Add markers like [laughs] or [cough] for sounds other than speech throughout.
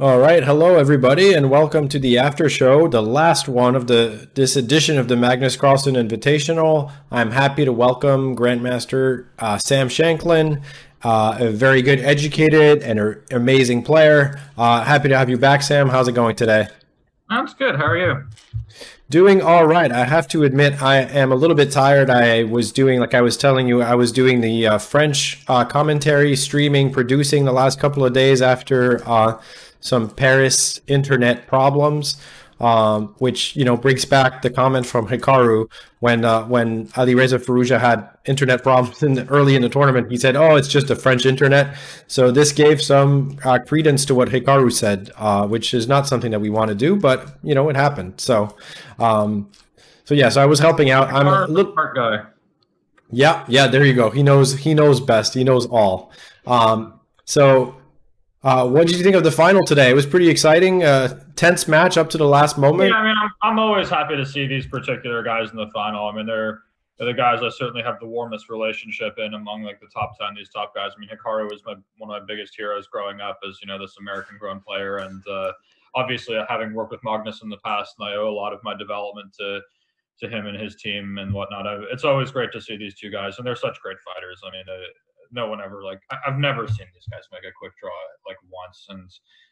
All right, hello everybody, and welcome to the after show, the last one of the this edition of the Magnus Carlsen Invitational. I'm happy to welcome Grandmaster uh, Sam Shankland, uh, a very good, educated, and a, amazing player. Uh, happy to have you back, Sam. How's it going today? That's good. How are you? Doing all right. I have to admit, I am a little bit tired. I was doing, like I was telling you, I was doing the uh, French uh, commentary, streaming, producing the last couple of days after uh, some Paris internet problems, um, which you know brings back the comment from Hikaru when uh, when Alireza Firouzja had internet problems in the, early in the tournament. He said, "Oh, it's just a French internet." So this gave some uh, credence to what Hikaru said, uh, which is not something that we want to do, but you know it happened. So, um, so yes, yeah, so I was helping out. I'm a little part guy. Yeah, yeah, there you go. He knows he knows best. He knows all. Um, so uh, what did you think of the final today? It was pretty exciting, uh, tense match up to the last moment. Yeah, I mean, I'm, I'm always happy to see these particular guys in the final. I mean, they're they're the guys I certainly have the warmest relationship in among like the top ten. These top guys. I mean, Hikaru was my one of my biggest heroes growing up as you know this American-grown player, and uh, obviously having worked with Magnus in the past, and I owe a lot of my development to to him and his team and whatnot. I, it's always great to see these two guys, and they're such great fighters. I mean, no one ever like I, have never seen these guys make a quick draw like once, and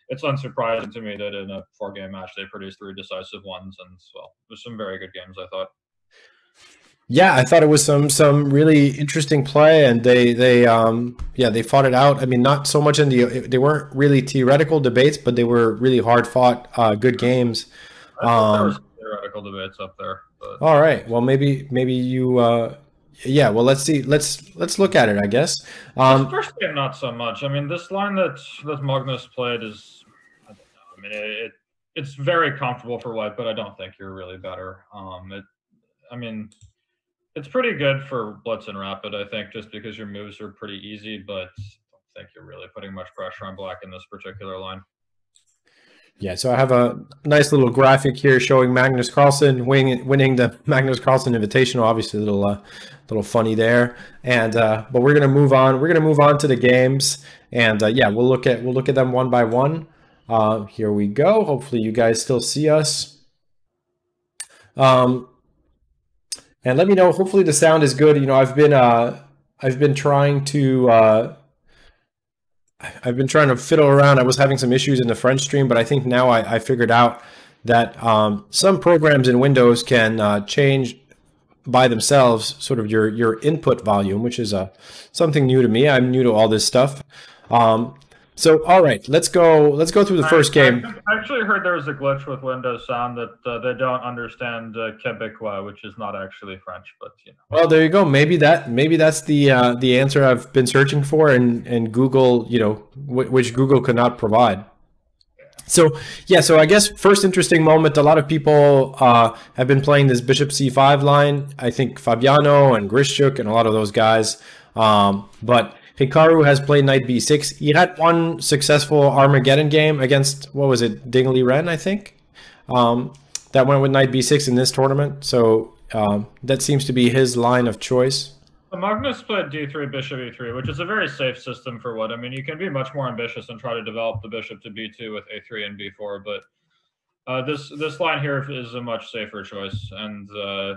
it's unsurprising to me that in a four game match they produced three decisive ones, and well, there's some very good games I thought. Yeah, I thought it was some some really interesting play, and they they um yeah they fought it out. I mean, not so much in the they weren't really theoretical debates, but they were really hard fought, uh, good games. Um, theoretical debates up there. But. All right, well maybe maybe you uh, yeah, well, let's see. Let's let's look at it. I guess. Um, first game, not so much. I mean, this line that that Magnus played is, I don't know. I mean, it, it it's very comfortable for White, but I don't think you're really better. Um, it, I mean, it's pretty good for Blitz and Rapid. I think just because your moves are pretty easy, but I don't think you're really putting much pressure on Black in this particular line. Yeah, so I have a nice little graphic here showing Magnus Carlsen winning, winning the [laughs] Magnus Carlsen Invitational. Obviously, a little uh, little funny there. And uh, but we're gonna move on. We're gonna move on to the games, and uh, yeah, we'll look at we'll look at them one by one. Uh, here we go. Hopefully, you guys still see us. Um, and let me know. Hopefully, the sound is good. You know, I've been uh, I've been trying to. Uh, I've been trying to fiddle around. I was having some issues in the French stream, but I think now I, I figured out that um, some programs in Windows can uh, change by themselves sort of your your input volume, which is uh, something new to me. I'm new to all this stuff. Um, so, all right, let's go. Let's go through the first game. I actually heard there was a glitch with Windows Sound that uh, they don't understand uh, Quebecois, which is not actually French, but you know. Well, there you go. Maybe that maybe that's the uh, the answer I've been searching for, and and Google, you know, which Google could not provide. So yeah, so I guess first interesting moment. A lot of people uh, have been playing this Bishop C5 line. I think Fabiano and Grischuk and a lot of those guys. Um, but Hikaru has played knight b6. He had one successful Armageddon game against, what was it, Ding Ren, I think? Um, that went with knight b6 in this tournament. So um, that seems to be his line of choice. Magnus played d3, bishop e3, which is a very safe system for what. I mean, you can be much more ambitious and try to develop the bishop to b2 with a3 and b4, but uh, this this line here is a much safer choice. And uh,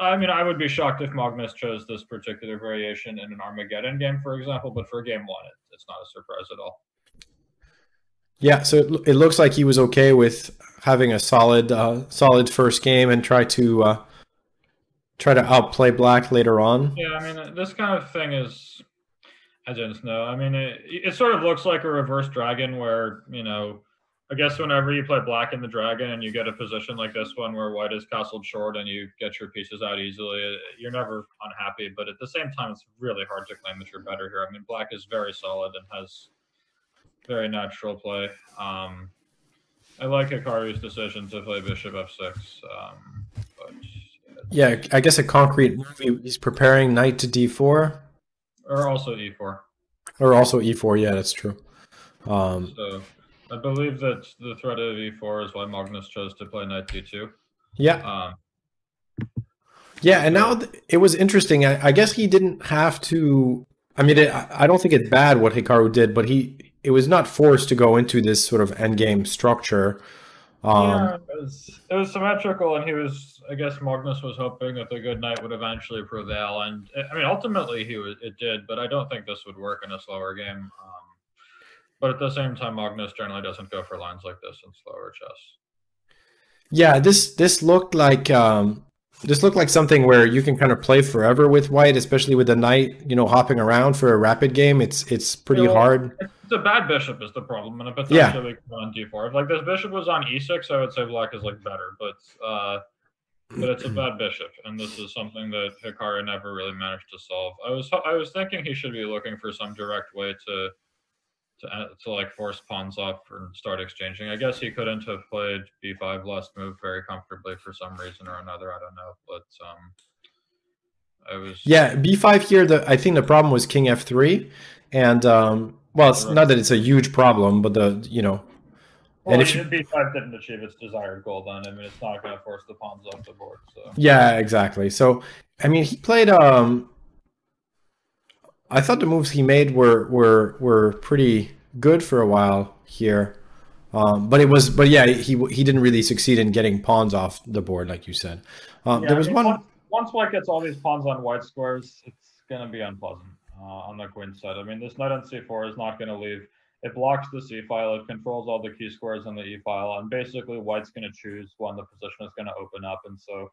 I mean, I would be shocked if Magnus chose this particular variation in an Armageddon game, for example. But for game one, it, it's not a surprise at all. Yeah, so it, it looks like he was okay with having a solid, uh, solid first game and try to uh, try to outplay Black later on. Yeah, I mean, this kind of thing is, I just know. I mean, it, it sort of looks like a reverse dragon where you know I guess whenever you play black in the dragon and you get a position like this one where white is castled short and you get your pieces out easily, you're never unhappy. But at the same time, it's really hard to claim that you're better here. I mean, black is very solid and has very natural play. Um, I like Hikaru's decision to play bishop f6. Um, but, yeah, I guess a concrete move. He's preparing knight to d4, or also e4, or also e4. Yeah, that's true. Um, so I believe that the threat of e4 is why Magnus chose to play knight d2. Yeah. Um, yeah, and now it was interesting. I, I, guess he didn't have to. I mean, it, I don't think it's bad what Hikaru did, but he it was not forced to go into this sort of endgame structure. Um, yeah, it was, it was symmetrical, and he was. I guess Magnus was hoping that the good knight would eventually prevail, and I mean, ultimately he was. It did, but I don't think this would work in a slower game. Um, but at the same time, Magnus generally doesn't go for lines like this in slower chess. Yeah, this this looked like um, this looked like something where you can kind of play forever with white, especially with the knight, you know, hopping around for a rapid game. It's it's pretty hard. It's a bad bishop is the problem, and a potentially yeah. on d4. If like this bishop was on e6, I would say black is like better, but uh, but it's a bad bishop, and this is something that Hikaru never really managed to solve. I was I was thinking he should be looking for some direct way to to, uh, to like force pawns off and start exchanging. I guess he couldn't have played b5 last move very comfortably for some reason or another. I don't know, but um, I was yeah b5 here. The I think the problem was king f3, and um, well, it's not that it's a huge problem, but the you know. Well, and if you, b5 didn't achieve its desired goal, then I mean, it's not going to force the pawns off the board. So yeah, exactly. So I mean, he played um I thought the moves he made were were were pretty good for a while here. Um, but it was, but yeah, he he didn't really succeed in getting pawns off the board, like you said. Um, yeah, there was I mean, one. Once, once white gets all these pawns on white squares, it's gonna be unpleasant uh, on the queen side. I mean, this knight on c4 is not gonna leave. It blocks the c file. It controls all the key squares on the e file, and basically white's gonna choose when the position is gonna open up. And so,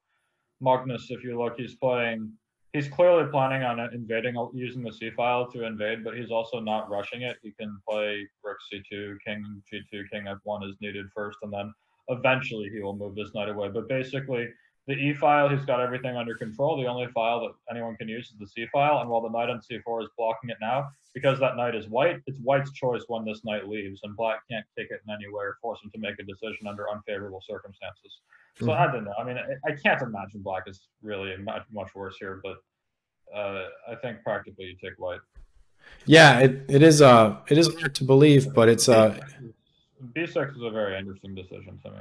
Magnus, if you look, he's playing he's clearly planning on invading using the C file to invade, but he's also not rushing it. He can play rook c2, king g2, king f1 is needed first, and then eventually he will move this knight away. But basically, the E file, he's got everything under control. The only file that anyone can use is the C file. And while the knight on C4 is blocking it now, because that knight is white, it's white's choice when this knight leaves, and black can't take it in any way or force him to make a decision under unfavorable circumstances. So mm-hmm. I don't know. I mean, I, I, can't imagine black is really much, much worse here, but uh, I think practically you take white. Yeah, it, it is uh it is hard to believe, but it's uh B6 is a very interesting decision to me.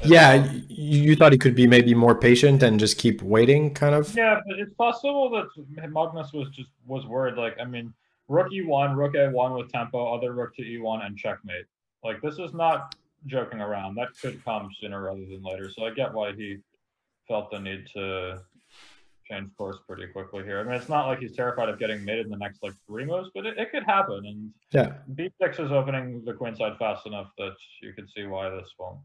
It's yeah, you, you thought he could be maybe more patient and just keep waiting, kind of. Yeah, but it's possible that Magnus was just was worried. Like, I mean, rook e1, rook a1 with tempo, other rook to e1, and checkmate. Like, this is not joking around. That could come sooner rather than later. So I get why he felt the need to change course pretty quickly here. I mean, it's not like he's terrified of getting made in the next like three moves, but it, it could happen. And yeah, B6 is opening the queen side fast enough that you could see why this won't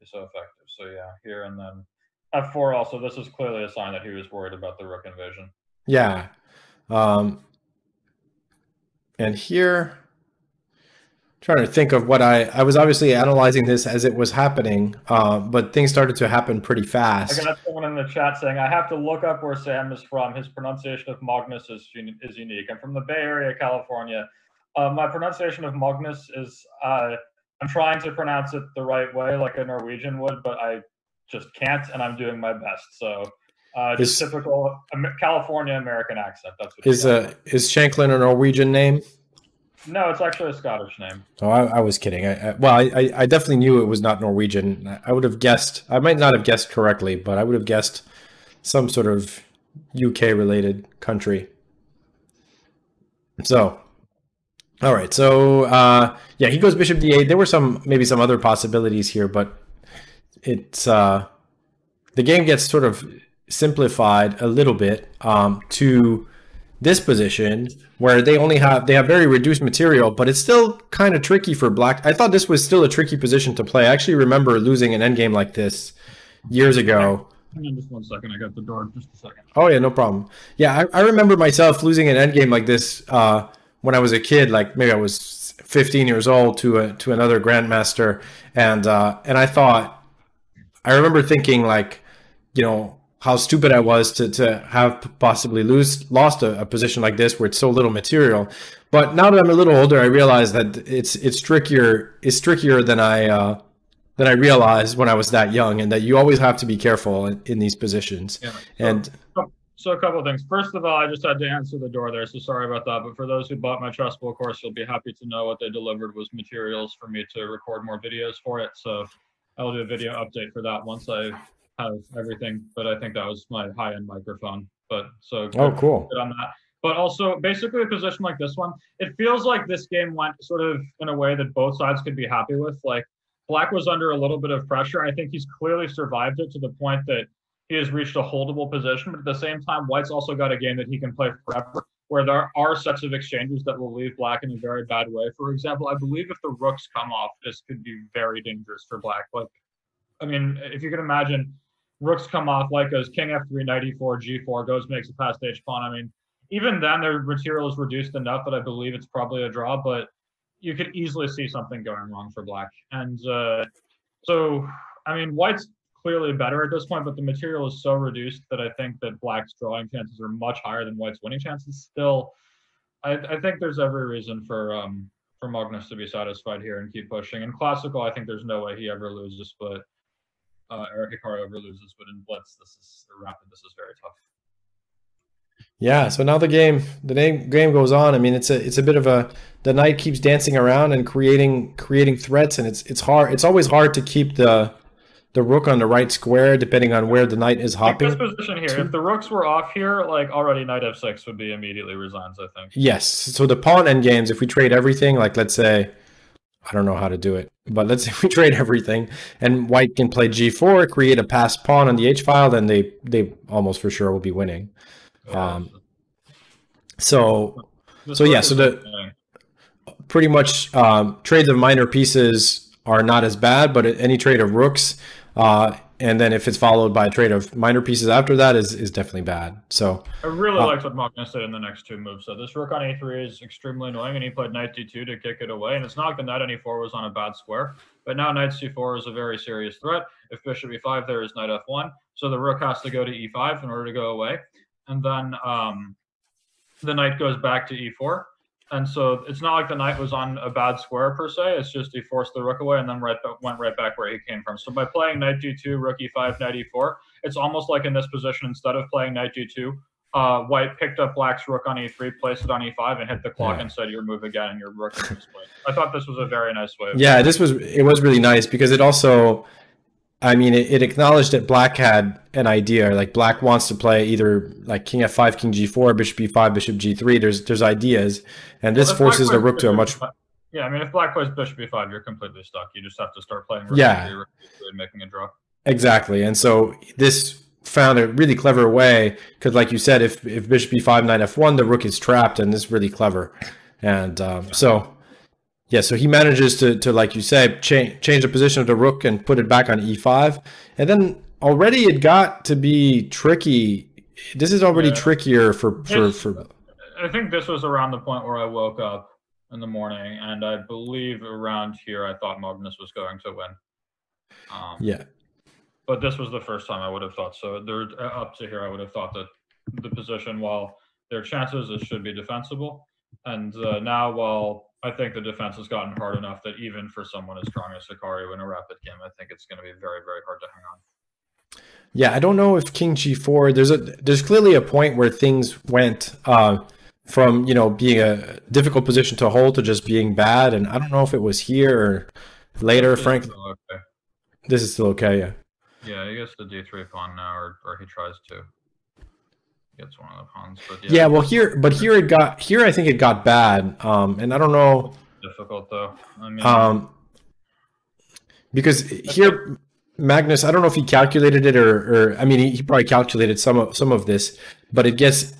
be so effective. So yeah, here and then F4 also, this is clearly a sign that he was worried about the rook invasion. Yeah. Um, and here, trying to think of what I I was obviously analyzing this as it was happening, uh, but things started to happen pretty fast. I got someone in the chat saying I have to look up where Sam is from. His pronunciation of Magnus is is unique. I'm from the Bay Area, California. Uh, my pronunciation of Magnus is uh, I'm trying to pronounce it the right way, like a Norwegian would, but I just can't, and I'm doing my best. So. Uh, just is, typical California American accent. That's what is. Uh, is Shankland a Norwegian name? No, it's actually a Scottish name. Oh, I, I was kidding. I, I, well, I, I definitely knew it was not Norwegian. I would have guessed. I might not have guessed correctly, but I would have guessed some sort of UK related country. So, all right. So, uh, yeah, he goes bishop d8. There were some maybe some other possibilities here, but it's uh, the game gets sort of simplified a little bit um, to this position where they only have they have very reduced material, but it's still kind of tricky for black. I thought this was still a tricky position to play. I actually remember losing an endgame like this years ago. Hang on just one second. I got the door. Just a second. Oh yeah, no problem. Yeah, I, I remember myself losing an endgame like this uh, when I was a kid. Like maybe I was 15 years old to a to another grandmaster, and uh, and I thought, I remember thinking like, you know, how stupid I was to to have possibly lose lost a, a, position like this where it's so little material. But now that I'm a little older, I realize that it's it's trickier it's trickier than I uh, than I realized when I was that young, and that you always have to be careful in, in these positions. Yeah. And so a couple of things. First of all, I just had to answer the door there, so sorry about that. But for those who bought my Chessable course, you'll be happy to know what they delivered was materials for me to record more videos for it. So I'll do a video update for that once I have everything, but I think that was my high end microphone. But so oh, good, oh, cool. on that. But also, basically, a position like this one, it feels like this game went sort of in a way that both sides could be happy with. Like Black was under a little bit of pressure. I think he's clearly survived it to the point that he has reached a holdable position. But at the same time, White's also got a game that he can play forever, where there are sets of exchanges that will leave Black in a very bad way. For example, I believe if the rooks come off, this could be very dangerous for Black. Like, I mean, if you can imagine, rooks come off, like goes King F3, Knight E4, G4, goes makes a past H pawn. I mean, even then their material is reduced enough that I believe it's probably a draw, but you could easily see something going wrong for black. And uh, so, I mean, white's clearly better at this point, but the material is so reduced that I think that black's drawing chances are much higher than white's winning chances. Still, I, I think there's every reason for um, for Magnus to be satisfied here and keep pushing. In classical, I think there's no way he ever loses, but uh, Eric Hikaru ever loses. But in Blitz, this is rapid. This is very tough. Yeah, so now the game the name, game goes on. I mean, it's a it's a bit of a the knight keeps dancing around and creating creating threats, and it's it's hard. It's always hard to keep the the rook on the right square depending on where the knight is hopping. Like this position here, if the rooks were off here, like already knight f6 would be immediately resigns. I think. Yes. So the pawn end games, if we trade everything, like let's say, I don't know how to do it, but let's say [laughs] we trade everything, and white can play g4, create a passed pawn on the h file, then they they almost for sure will be winning. Um, so, so yeah, so the pretty much um, trades of minor pieces are not as bad, but any trade of rooks, uh, and then if it's followed by a trade of minor pieces after that is is definitely bad. So I really uh, liked what Magnus did in the next two moves. So this rook on a3 is extremely annoying, and he played knight d2 to kick it away. And it's not the knight on e4 was on a bad square, but now knight c4 is a very serious threat. If bishop e5, there is knight f1, so the rook has to go to e5 in order to go away and then um, the knight goes back to e4. And so it's not like the knight was on a bad square per se. It's just he forced the rook away and then right went right back where he came from. So by playing knight d2, rook e5, knight e4, it's almost like in this position instead of playing knight d2, uh, white picked up black's rook on e3, placed it on e5, and hit the clock yeah. and said your move again and your rook is displayed. I thought this was a very nice way. yeah, this was it was really nice because it also I mean, it, it, acknowledged that Black had an idea. Like Black wants to play either like King F5, King G4, Bishop B5, Bishop G3. There's there's ideas, and this well, forces the rook to a much. Yeah, I mean, if Black plays Bishop B5, you're completely stuck. You just have to start playing. rook yeah, and making a draw. Exactly, and so this found a really clever way because, like you said, if if Bishop B5, Knight F1, the rook is trapped, and this is really clever. And um, so yeah, so he manages to, to like you say, change change the position of the rook and put it back on e5, and then already it got to be tricky. This is already yeah. trickier for for, for. I think this was around the point where I woke up in the morning, and I believe around here I thought Magnus was going to win. Um, yeah, but this was the first time I would have thought so. There, up to here, I would have thought that the position, while their chances, it should be defensible, and uh, now while I think the defense has gotten hard enough that even for someone as strong as Hikaru in a rapid game, I think it's going to be very, very hard to hang on. Yeah, I don't know if King G4. There's a there's clearly a point where things went uh, from you know being a difficult position to hold to just being bad, and I don't know if it was here or later. Frank, okay. this is still okay. Yeah. Yeah, he gets the D3 pawn now, or, or he tries to gets one of the pawns. But yeah. yeah, well here, but here it got here. I think it got bad, um, and I don't know. Difficult though. I mean, um, because here Magnus, I don't know if he calculated it or, or I mean, he, he probably calculated some of some of this, but it gets,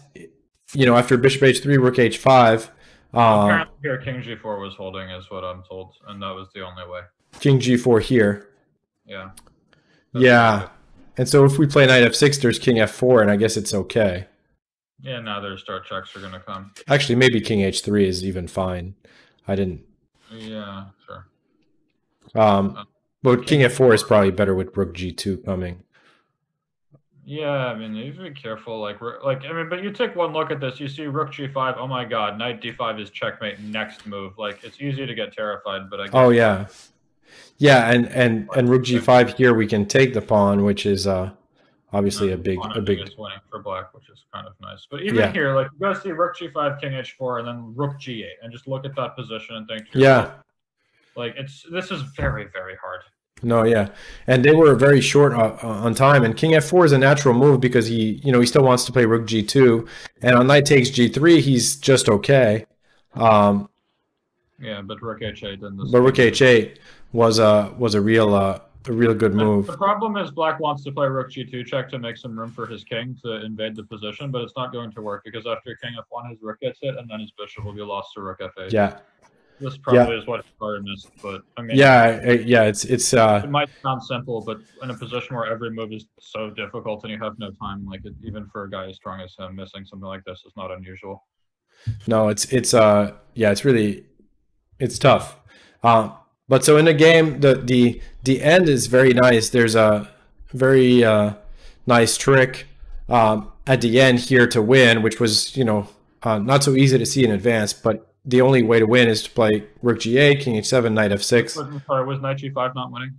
you know, after Bishop H3, Rook H5. Uh, here, King G4 was holding, is what I'm told, and that was the only way. King G4 here. Yeah. That's yeah. And so if we play knight f6, there's king f4, and I guess it's okay. Yeah, now their star checks are going to come. Actually, maybe king h3 is even fine. I didn't. Yeah, sure. Um, uh, but king f4 is probably better with rook g2 coming. Yeah, I mean, you have to be careful. Like, like I mean, but you take one look at this, you see rook g5. Oh my god, knight d5 is checkmate. Next move. Like, it's easy to get terrified, but I. oh yeah. Yeah, and and and rook g5 here we can take the pawn, which is uh obviously a big a big winning for black, which is kind of nice. But even yeah. here, like you guys see rook g5, king h4, and then rook g8, and just look at that position and think, yeah, like it's this is very very hard. No, yeah, and they were very short uh, uh on time. And King F4 is a natural move because he, you know, he still wants to play Rook G2, and on Knight takes G3, he's just okay. Um, yeah, but Rook H8 didn't. But Rook H8 was a was a real uh, a real good move. The problem is Black wants to play Rook G2 check to make some room for his king to invade the position, but it's not going to work because after King F1, his Rook gets hit, and then his Bishop will be lost to Rook F8. Yeah. This probably yeah. is what Hikaru missed, but I mean, yeah, yeah, it's it's. uh It might sound simple, but in a position where every move is so difficult and you have no time, like it, even for a guy as strong as him, missing something like this is not unusual. No, it's it's uh yeah, it's really it's tough. Uh, but so in the game, the the the end is very nice. There's a very uh, nice trick um, at the end here to win, which was you know uh, not so easy to see in advance. But the only way to win is to play Rook G8, King H7, Knight F6. Sorry, was Knight G5 not winning?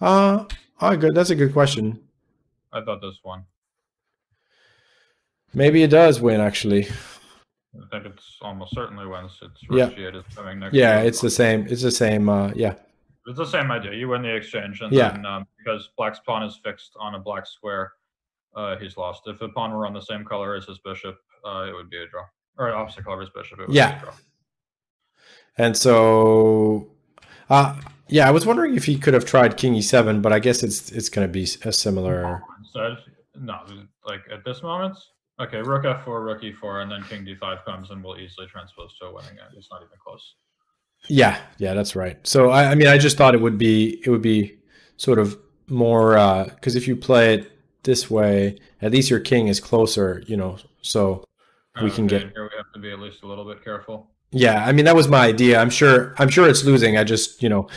Uh, oh, good. That's a good question. I thought this one. Maybe it does win actually. I think it's almost certainly wins. It's yeah. coming next. Yeah, it's the same. It's the same. Uh, yeah. It's the same idea. You win the exchange, and yeah. then um, because black's pawn is fixed on a black square, uh, he's lost. If the pawn were on the same color as his bishop, uh, it would be a draw. Or opposite color as bishop, yeah. And so, uh, yeah, I was wondering if he could have tried king e7, but I guess it's it's going to be a similar. Instead, no, like at this moment, Okay, rook f4, rook e4, and then king d5 comes and we'll easily transpose to a winning end. It's not even close. Yeah, yeah, that's right. So I, I mean, I just thought it would be it would be sort of more because uh, if you play it this way, at least your king is closer, you know. So we okay, can get here. We have to be at least a little bit careful. Yeah, I mean that was my idea. I'm sure. I'm sure it's losing. I just, you know,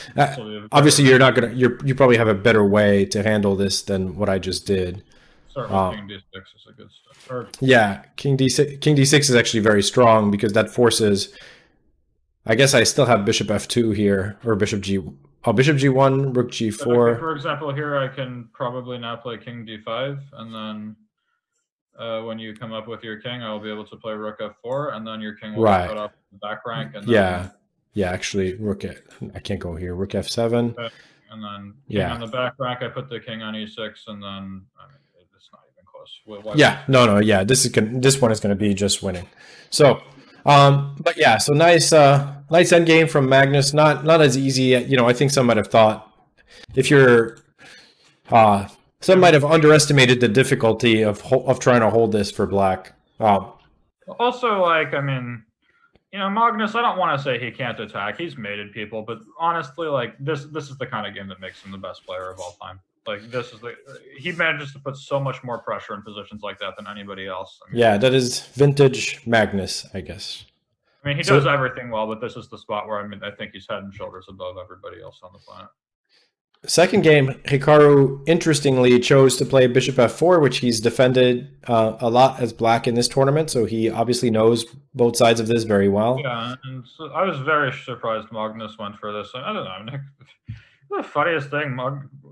obviously you're not gonna. You're you probably have a better way to handle this than what I just did. Start with um, king d6 is a good stuff. Or, yeah, king d6. King d6 is actually very strong because that forces. I guess I still have bishop f2 here or bishop g. Oh, bishop g1, rook g4. for example, here I can probably now play king d5, and then uh, when you come up with your king, I'll be able to play rook f4, and then your king will right. put up the back rank. And yeah, yeah. Actually, rook. At, I can't go here. Rook f7. and then yeah. on the back rank, I put the king on e6, and then I mean, close. yeah, no, no, yeah. This is gonna, this one is going to be just winning. So, um, but yeah, so nice, uh, nice end game from Magnus. Not not as easy. You know, I think some might have thought if you're, uh, some might have underestimated the difficulty of of trying to hold this for black. Um, also, like, I mean, you know, Magnus. I don't want to say he can't attack. He's mated people, but honestly, like this, this is the kind of game that makes him the best player of all time. Like this is the he manages to put so much more pressure in positions like that than anybody else. I mean, yeah, that is vintage Magnus, I guess. I mean, he so, does everything well, but this is the spot where I mean, I think he's head and shoulders above everybody else on the planet. Second game, Hikaru interestingly chose to play Bishop f4, which he's defended uh, a lot as black in this tournament. So he obviously knows both sides of this very well. Yeah, and so I was very surprised Magnus went for this. I don't know [laughs] the funniest thing,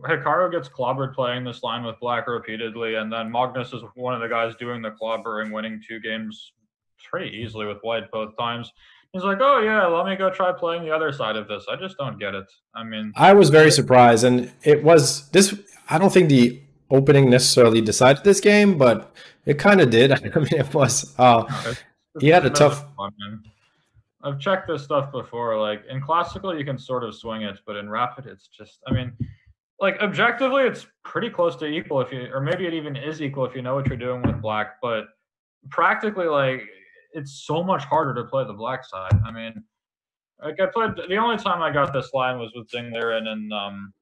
Hikaru gets clobbered playing this line with Black repeatedly, and then Magnus is one of the guys doing the clobbering, winning two games pretty easily with White both times. He's like, "Oh yeah, let me go try playing the other side of this." I just don't get it. I mean, I was very surprised, and it was this. I don't think the opening necessarily decided this game, but it kind of did. [laughs] I mean, it was. Uh, he had a tough. Fun, I've checked this stuff before. Like in classical, you can sort of swing it, but in rapid, it's just. I mean, like objectively, it's pretty close to equal if you, or maybe it even is equal if you know what you're doing with black. But practically, like it's so much harder to play the black side. I mean, like I played the only time I got this line was with Ding Liren in um,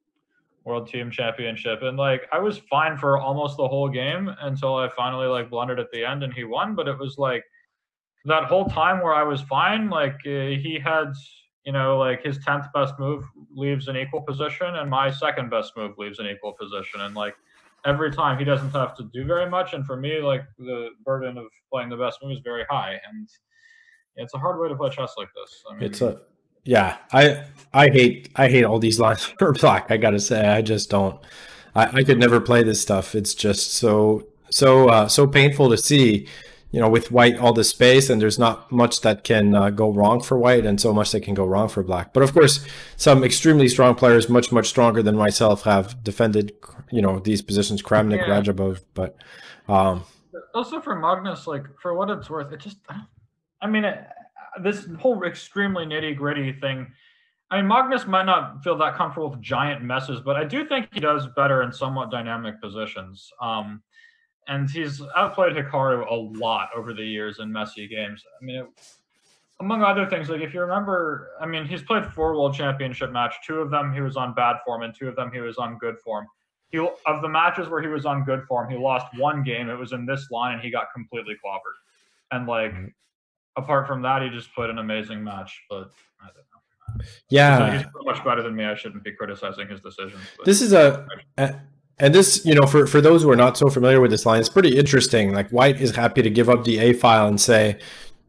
World Team Championship, and like I was fine for almost the whole game until I finally like blundered at the end and he won. But it was like that whole time where I was fine, like uh, he had, you know, like his tenth best move leaves an equal position, and my second best move leaves an equal position, and like every time he doesn't have to do very much, and for me, like the burden of playing the best move is very high, and it's a hard way to play chess like this. I mean, it's a yeah, I I hate I hate all these [laughs] lines for black. I gotta say, I just don't. I, I could never play this stuff. It's just so so uh, so painful to see you know, with white all the space, and there's not much that can uh, go wrong for white, and so much that can go wrong for black. But of course, some extremely strong players, much much stronger than myself, have defended, you know, these positions. Kramnik, yeah. Radjabov, but um, also for Magnus, like for what it's worth, it just, I mean, it, this whole extremely nitty gritty thing. I mean, Magnus might not feel that comfortable with giant messes, but I do think he does better in somewhat dynamic positions. Um, and he's outplayed Hikaru a lot over the years in messy games. I mean, it, among other things, like if you remember, I mean, he's played four World Championship match. Two of them he was on bad form, and two of them he was on good form. He of the matches where he was on good form, he lost one game. It was in this line, and he got completely clobbered. And like, mm-hmm. apart from that, he just played an amazing match. But I don't know. Yeah, he's much better than me. I shouldn't be criticizing his decisions. This is a, a and this, you know, for, for those who are not so familiar with this line, it's pretty interesting. Like White is happy to give up the A file and say,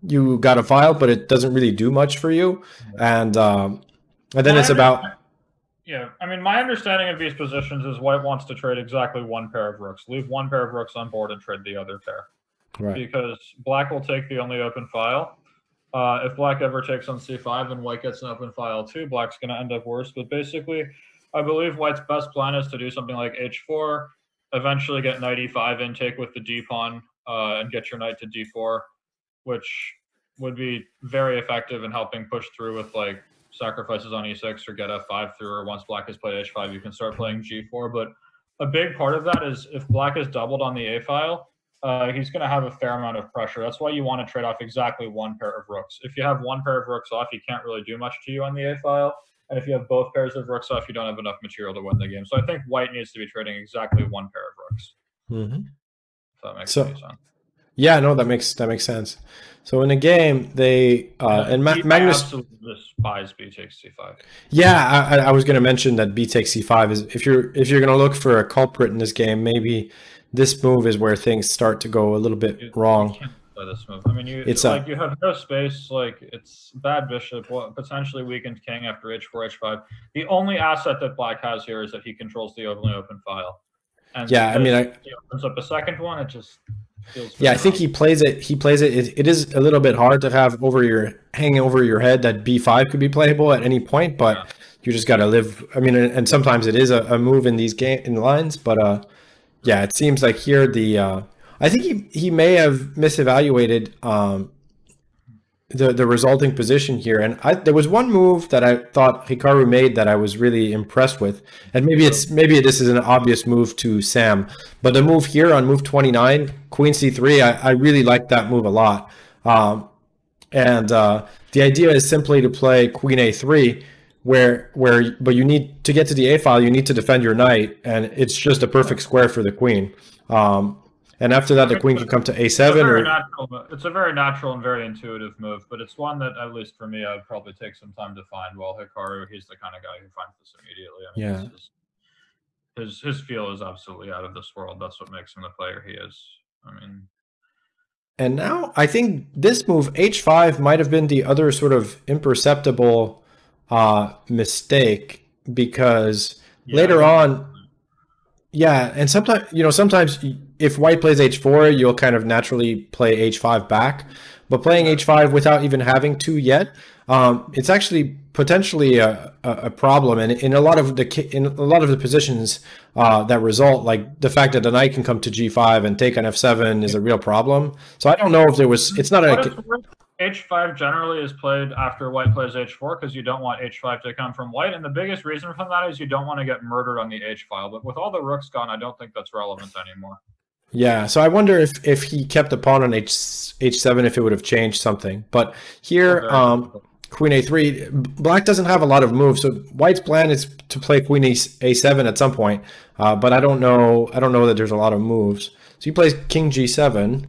you got a file, but it doesn't really do much for you. And um, and then it's about. Yeah, I mean, my understanding of these positions is White wants to trade exactly one pair of rooks, leave one pair of rooks on board, and trade the other pair. Right. Because Black will take the only open file. Uh, if Black ever takes on C5 and White gets an open file too, Black's going to end up worse. But basically, I believe White's best plan is to do something like H4, eventually get knight E5 intake with the D pawn, uh, and get your knight to D4, which would be very effective in helping push through with like sacrifices on E6 or get F5 through. Or once Black has played H5, you can start playing G4. But a big part of that is if Black is doubled on the A file, uh, he's going to have a fair amount of pressure. That's why you want to trade off exactly one pair of rooks. If you have one pair of rooks off, he can't really do much to you on the A file. And if you have both pairs of rooks off, you don't have enough material to win the game. So I think white needs to be trading exactly one pair of rooks. Mm-hmm. So that makes so, sense. Yeah, no, that makes that makes sense. So in a game, they uh, yeah, and Ma- Magnus despise b takes c5. Yeah, I, I was going to mention that b takes c5 is if you're if you're going to look for a culprit in this game, maybe this move is where things start to go a little bit wrong play this move. I mean, you it's like a, you have no space. Like it's bad bishop, potentially weakened king after h4, h5. The only asset that black has here is that he controls the only open file. And yeah, I mean, I he opens up a second one. It just yeah, I think he plays it. He plays it, it. It is a little bit hard to have over your hanging over your head that b5 could be playable at any point, but yeah. you just got to live. I mean, and sometimes it is a, a move in these game in lines, but uh, yeah, it seems like here the uh, I think he, he may have misevaluated um, the the resulting position here. And I, there was one move that I thought Hikaru made that I was really impressed with. And maybe it's maybe this is an obvious move to Sam, but the move here on move 29, Queen C3, I, I really like that move a lot. Um, and uh, the idea is simply to play Queen A3 where where but you need to get to the A file, you need to defend your knight, and it's just a perfect square for the queen. Um, and after that, the queen can come to a7. It's or natural, it's a very natural and very intuitive move, but it's one that, at least for me, I'd probably take some time to find. While Hikaru, he's the kind of guy who finds this immediately. I mean, yeah. His, his feel is absolutely out of this world. That's what makes him the player he is. I mean, and now I think this move h5 might have been the other sort of imperceptible uh, mistake because yeah, later on yeah, and sometimes you know sometimes if white plays h4, you'll kind of naturally play h5 back. But playing h5 without even having to yet, um, it's actually potentially a, a, problem. And in a lot of the in a lot of the positions uh, that result, like the fact that the knight can come to g5 and take on f7 is a real problem. So I don't know if there was. It's not a h5 generally is played after white plays h4 because you don't want h5 to come from white. And the biggest reason for that is you don't want to get murdered on the h file. But with all the rooks gone, I don't think that's relevant anymore. Yeah, so I wonder if if he kept the pawn on h h7 if it would have changed something. But here, okay. um, queen a3, black doesn't have a lot of moves. So white's plan is to play queen a7 at some point. Uh, but I don't know. I don't know that there's a lot of moves. So he plays king g7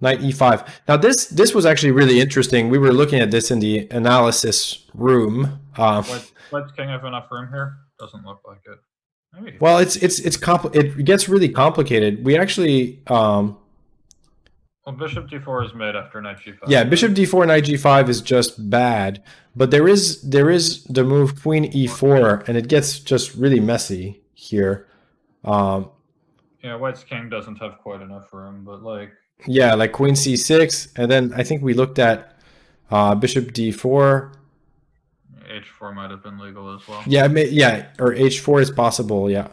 knight e5. Now this this was actually really interesting. We were looking at this in the analysis room. Um, what, king have enough room here? Doesn't look like it. Well, it's it's it's compl- it gets really complicated. We actually um, well, bishop d4 is made after knight g5. Yeah, bishop d4, knight g5 is just bad. But there is there is the move queen e4, and it gets just really messy here. Um, yeah, white's king doesn't have quite enough room, but like Yeah, like queen c6, and then I think we looked at uh, bishop d4. H4 might have been legal as well. Yeah, may, yeah, or h4 is possible. Yeah,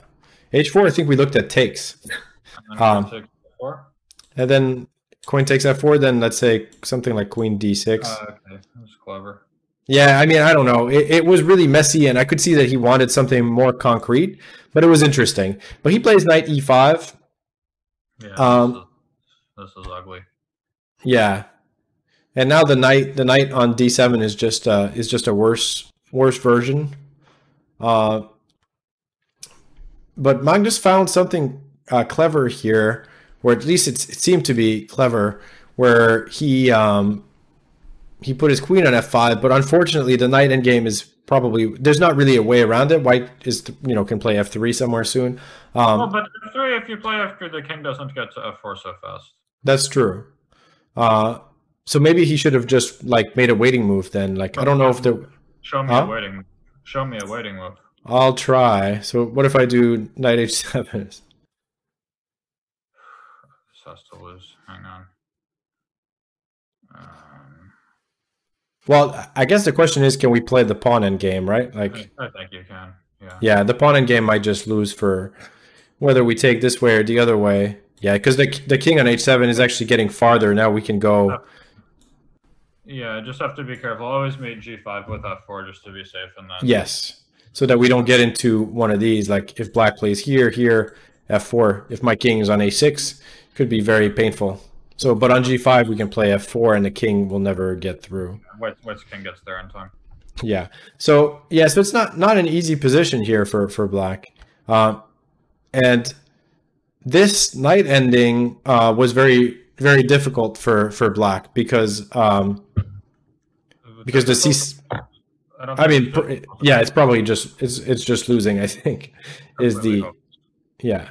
h4. I think we looked at takes. And then Um, four. And then queen takes f4, then let's say something like queen d6. Uh, okay, that's clever. yeah, I mean, I don't know. It, it was really messy, and I could see that he wanted something more concrete, but it was interesting. But he plays knight e e5. Yeah, Um, this, is, this is ugly. Yeah, and now the knight the knight on d7 is just uh, is just a worse worse version. Uh, but Magnus found something uh, clever here, or at least it's, it seemed to be clever, where he um, he put his queen on f5. But unfortunately, the knight endgame is probably there's not really a way around it. White is you know can play f3 somewhere soon. Um, well, but F3, if you play after the king doesn't get to F4 so fast. That's true. Uh, so maybe he should have just like made a waiting move then. Like I don't know if the Show me Huh? a waiting. Show me a waiting move. I'll try. So what if I do knight h7? This has to lose. Hang on. Um, Well, I guess the question is, can we play the pawn end game, right? Like, I, I think you can. Yeah. yeah, the pawn end game might just lose for whether we take this way or the other way. Yeah, because the the king on h7 is actually getting farther. Now we can go. Yeah, just have to be careful. Always mate G5 with F4 just to be safe in that. Yes, so that we don't get into one of these. Like if black plays here, here, f4. If my king is on a6, could be very painful. So, but on g5 we can play f4, and the king will never get through. White, White's king gets there in time. Yeah. So yeah, so it's not not an easy position here for for black, uh, and this knight ending uh, was very very difficult for for black because um, because the c I, I mean pr- yeah it's probably just it's it's just losing I think is the yeah.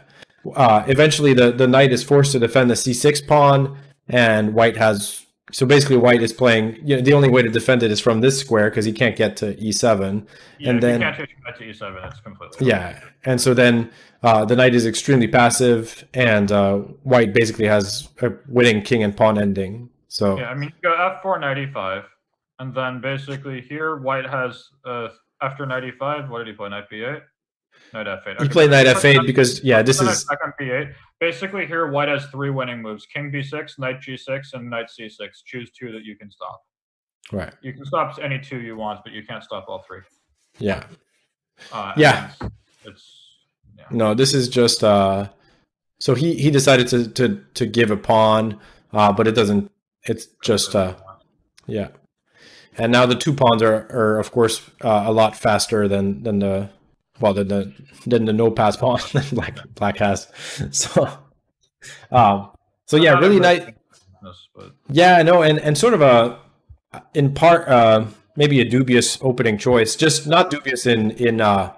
Uh, eventually, the, the knight is forced to defend the c6 pawn, and white has. So basically, white is playing. You know, the only way to defend it is from this square because he can't get to e7. Yeah, and then- you can't knight to E7, it's completely. Yeah, and so then uh, the knight is extremely passive, and uh, white basically has a winning king and pawn ending. So Yeah, I mean, you go F4, knight E5, and then basically here, white has, uh, after knight E5, what did he play? Knight B8? Knight F8. he played knight f8 because yeah, this is Second B8. Basically, here, white has three winning moves king B6, knight G6, and knight C6. Choose two that you can stop. right. You can stop any two you want, but you can't stop all three. Yeah, Uh, Yeah. and It's, yeah. no, this is just. Uh, so he he decided to to to give a pawn, uh, but it doesn't. It's just uh, yeah. And now the two pawns are, are of course uh, a lot faster than than the well than the than the no pass pawn [laughs] that black black has. [laughs] So um so yeah, really nice. but Yeah, no, and and sort of a in part uh maybe a dubious opening choice. Just not dubious in in uh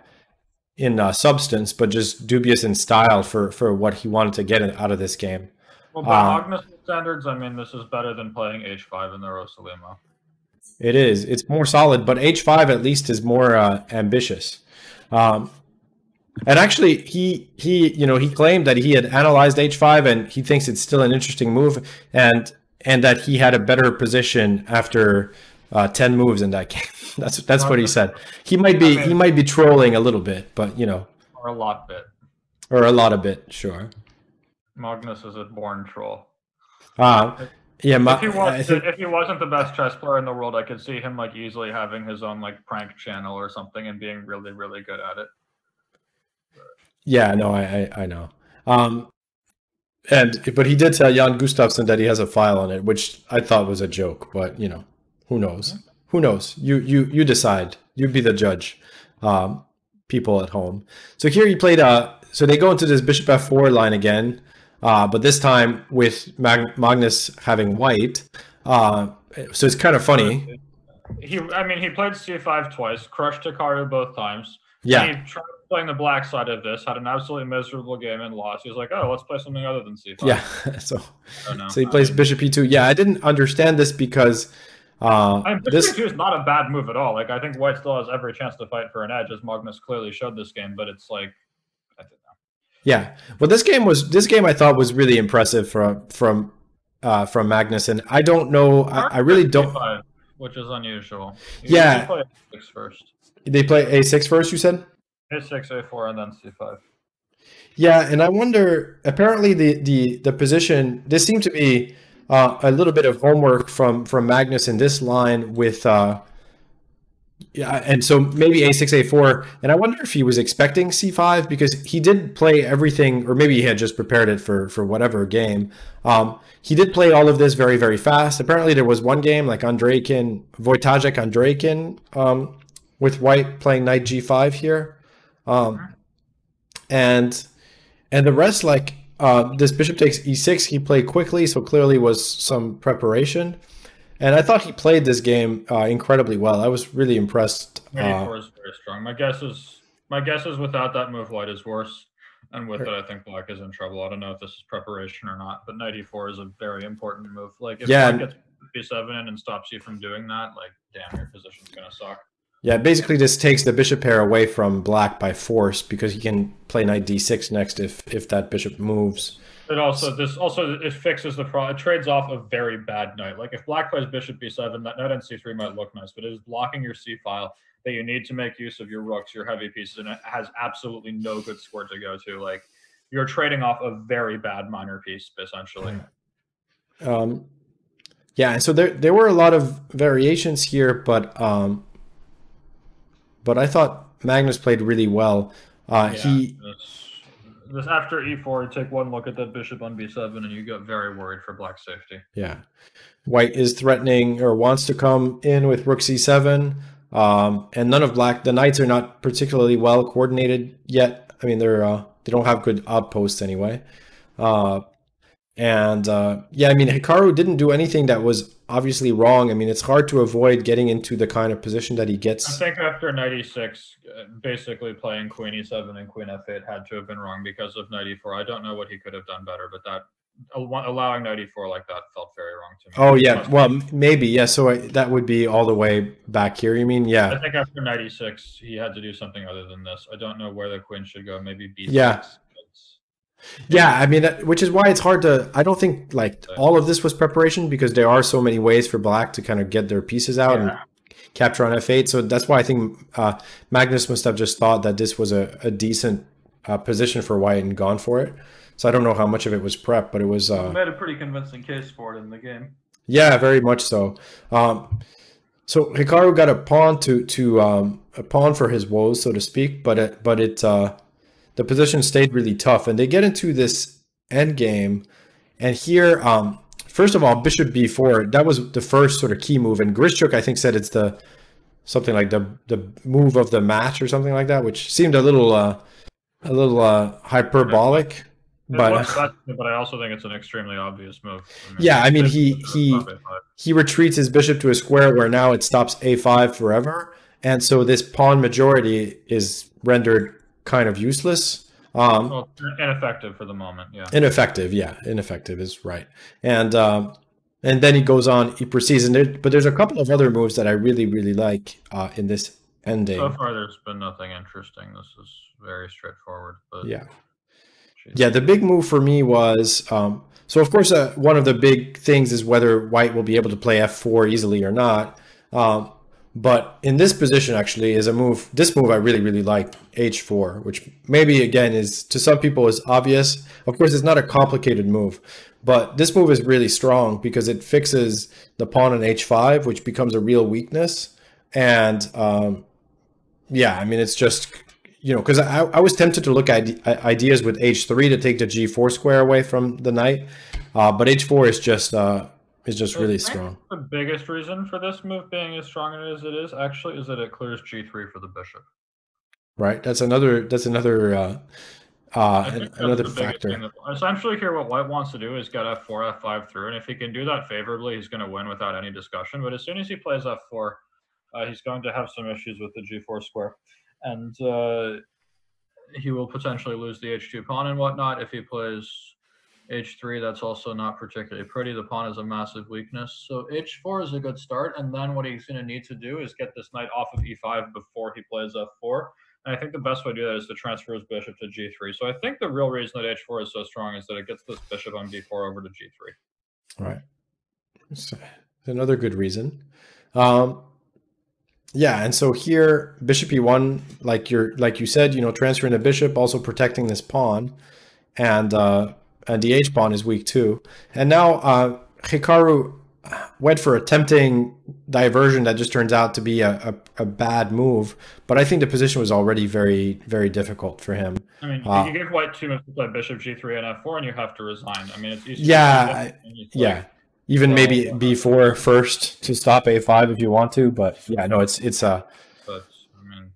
in uh, substance, but just dubious in style for for what he wanted to get out of this game. well, by Uh, Magnus standards, I mean this is better than playing H5 in the Rossolimo. It is. It's more solid, but H5 at least is more uh, ambitious. Um, and actually, he he you know he claimed that he had analyzed H5 and he thinks it's still an interesting move, and and that he had a better position after uh, ten moves in that game. that's that's what he said. He might be he might be trolling a little bit, but you know, Or a lot bit. or a lot of bit, sure. Magnus is a born troll. Uh, yeah, my, If he, was, think if he wasn't the best chess player in the world, I could see him like easily having his own like prank channel or something and being really, really good at it. Yeah, no, I I, I know. Um, and but he did tell Jan Gustafsson that he has a file on it, which I thought was a joke. But you know, who knows? Who knows? You you you decide. You be the judge. Um, people at home. So here he played. Uh, so they go into this bishop f4 line again, uh, but this time with Mag- Magnus having white. Uh, so it's kind of funny. He, I mean, he played c5 twice, crushed Hikaru both times. Yeah. He tried playing the black side of this, had an absolutely miserable game and lost. He was like, "Oh, let's play something other than c5." Yeah. [laughs] so so he plays bishop e2. Yeah, I didn't understand this because. Uh, I mean, this 2 is not a bad move at all. Like, I think White still has every chance to fight for an edge, as Magnus clearly showed this game. But it's like, I don't know. Yeah. Well, this game was this game I thought was really impressive from from uh, from Magnus, and I don't know. I, I really don't. Which is unusual. You yeah. Play six first. They play a6 first. You said. A6, A4, and then C5. Yeah, and I wonder. Apparently, the the the position. This seemed to be uh, a little bit of homework from from Magnus in this line with. Uh, yeah, and so maybe a6, a4, and I wonder if he was expecting c5 because he did play everything, or maybe he had just prepared it for for whatever game. Um, he did play all of this very very fast. Apparently, there was one game like Andreikin, Wojtaszek Andreikin, um, with White playing knight g5 here, um, and and the rest like uh, this bishop takes e6. He played quickly, so clearly was some preparation. And I thought he played this game uh, incredibly well. I was really impressed. Knight uh, is very strong. My guess is my guess is without that move, white is worse, and with it, I think black is in trouble. I don't know if this is preparation or not, but knight e4 is a very important move. Like if yeah, black gets b7 and stops you from doing that, like damn, your position's gonna suck. Yeah, basically this takes the bishop pair away from black by force because he can play knight d6 next if if that bishop moves. It also this also it fixes the problem. It trades off a very bad knight. Like if black plays bishop b7, that knight on c3 might look nice, but it is blocking your c file that you need to make use of your rooks, your heavy pieces, and it has absolutely no good score to go to. Like you're trading off a very bad minor piece essentially. Um, yeah, so there there were a lot of variations here, but um, but I thought Magnus played really well. Uh, yeah, he this after e4, take one look at that bishop on b7, and you get very worried for black safety. Yeah, white is threatening or wants to come in with rook c7, um, and none of black. The knights are not particularly well coordinated yet. I mean, they're uh, they don't have good outposts anyway. Uh, and uh, yeah, I mean, Hikaru didn't do anything that was obviously wrong. I mean, it's hard to avoid getting into the kind of position that he gets. I think after 96, uh, basically playing Queen E7 and Queen F8 had to have been wrong because of 94. I don't know what he could have done better, but that allowing 94 like that felt very wrong to me. Oh yeah, well maybe yeah. So I, that would be all the way back here. You mean yeah? I think after 96, he had to do something other than this. I don't know where the Queen should go. Maybe B6. Yeah. Yeah, I mean, that, which is why it's hard to. I don't think like all of this was preparation because there are so many ways for Black to kind of get their pieces out yeah. and capture on f8. So that's why I think uh, Magnus must have just thought that this was a, a decent uh, position for White and gone for it. So I don't know how much of it was prep, but it was. Uh, made a pretty convincing case for it in the game. Yeah, very much so. Um, so Hikaru got a pawn to to um, a pawn for his woes, so to speak, but it but it uh, the position stayed really tough. And they get into this end game. And here, um, first of all, bishop b4, that was the first sort of key move. And Grischuk, I think, said it's the something like the the move of the match or something like that, which seemed a little uh, a little uh, hyperbolic. But, but I also think it's an extremely obvious move. I mean, yeah, I mean he he he retreats his bishop to a square where now it stops a5 forever, and so this pawn majority is rendered kind of useless. Um, well, ineffective for the moment. Yeah. Ineffective. Yeah. Ineffective is right. And, um, and then he goes on, he proceeds, and there, but there's a couple of other moves that I really, really like uh, in this ending. So far, there's been nothing interesting. This is very straightforward. But yeah, yeah. The big move for me was um, so. Of course, uh, one of the big things is whether White will be able to play f4 easily or not. Um, but in this position, actually, is a move. This move I really, really like, h4, which maybe again is to some people is obvious. Of course, it's not a complicated move, but this move is really strong because it fixes the pawn on h5, which becomes a real weakness. And um, yeah, I mean, it's just you know, because I, I was tempted to look at ideas with h3 to take the g4 square away from the knight, uh, but h4 is just uh, is just really strong. The biggest reason for this move being as strong as it is actually is that it clears g3 for the bishop. Right. That's another. That's another. Uh, uh, another factor. Essentially, here what White wants to do is get f4, f5 through, and if he can do that favorably, he's going to win without any discussion. But as soon as he plays f4, uh, he's going to have some issues with the g4 square, and uh, he will potentially lose the h2 pawn and whatnot if he plays h3, that's also not particularly pretty. The pawn is a massive weakness. So h4 is a good start. And then what he's going to need to do is get this knight off of e5 before he plays f4. And I think the best way to do that is to transfer his bishop to g3. So I think the real reason that h4 is so strong is that it gets this bishop on d4 over to g3. Right. So, another good reason. Um, yeah, and so here bishop e1, like you're like you said, you know, transferring a bishop, also protecting this pawn, and uh, and the h pawn is weak too. And now uh, Hikaru went for a tempting diversion that just turns out to be a, a, a, bad move. But I think the position was already very, very difficult for him. I mean, uh, you give white two moves to play bishop g3 and f4, and you have to resign. I mean, it's easy. Yeah, yeah. Even maybe b4 first to stop a5 if you want to, but yeah, no, it's it's a. Uh, but I mean,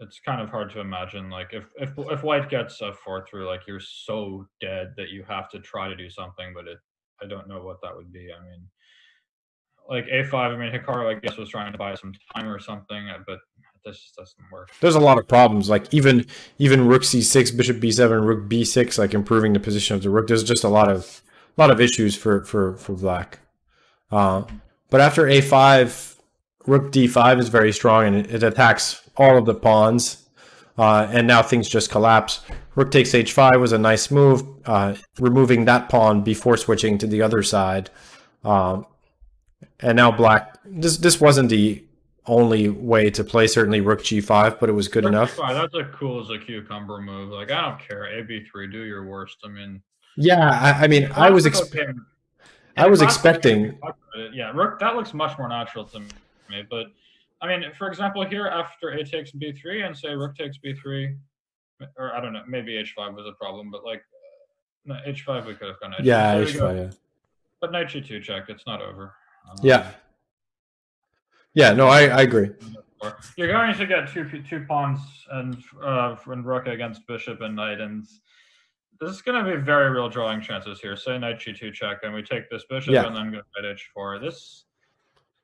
it's kind of hard to imagine. Like if if if white gets a four through, like you're so dead that you have to try to do something, but it I don't know what that would be. I mean, like a5. I mean, Hikaru, I guess, was trying to buy some time or something, uh, but this just doesn't work. There's a lot of problems. Like even even rook c6, bishop b7, rook b6, like improving the position of the rook. There's just a lot of a lot of issues for for for black. Uh, but after a5, rook d5 is very strong and it, it attacks all of the pawns. Uh, and now things just collapse. Rook takes h5 was a nice move, uh, removing that pawn before switching to the other side. Um, and now black, this this wasn't the only way to play, certainly rook g5, but it was good rook enough. G5, that's as cool as a cucumber move. Like, I don't care. AB3, do your worst. I mean... Yeah, I, I mean, I was, ex I was expecting... Yeah, rook, that looks much more natural to me, but... I mean, for example, here after a takes b3 and say rook takes b3, or I don't know, maybe h5 was a problem, but like no, h5 we could have gone. H5. Yeah, h5. Yeah. But knight g2 check, it's not over. Um, yeah. Yeah, no, I, I agree. You're going to get two two pawns and uh and rook against bishop and knight, and this is going to be very real drawing chances here. Say knight g2 check, and we take this bishop yeah. and then go knight h4. This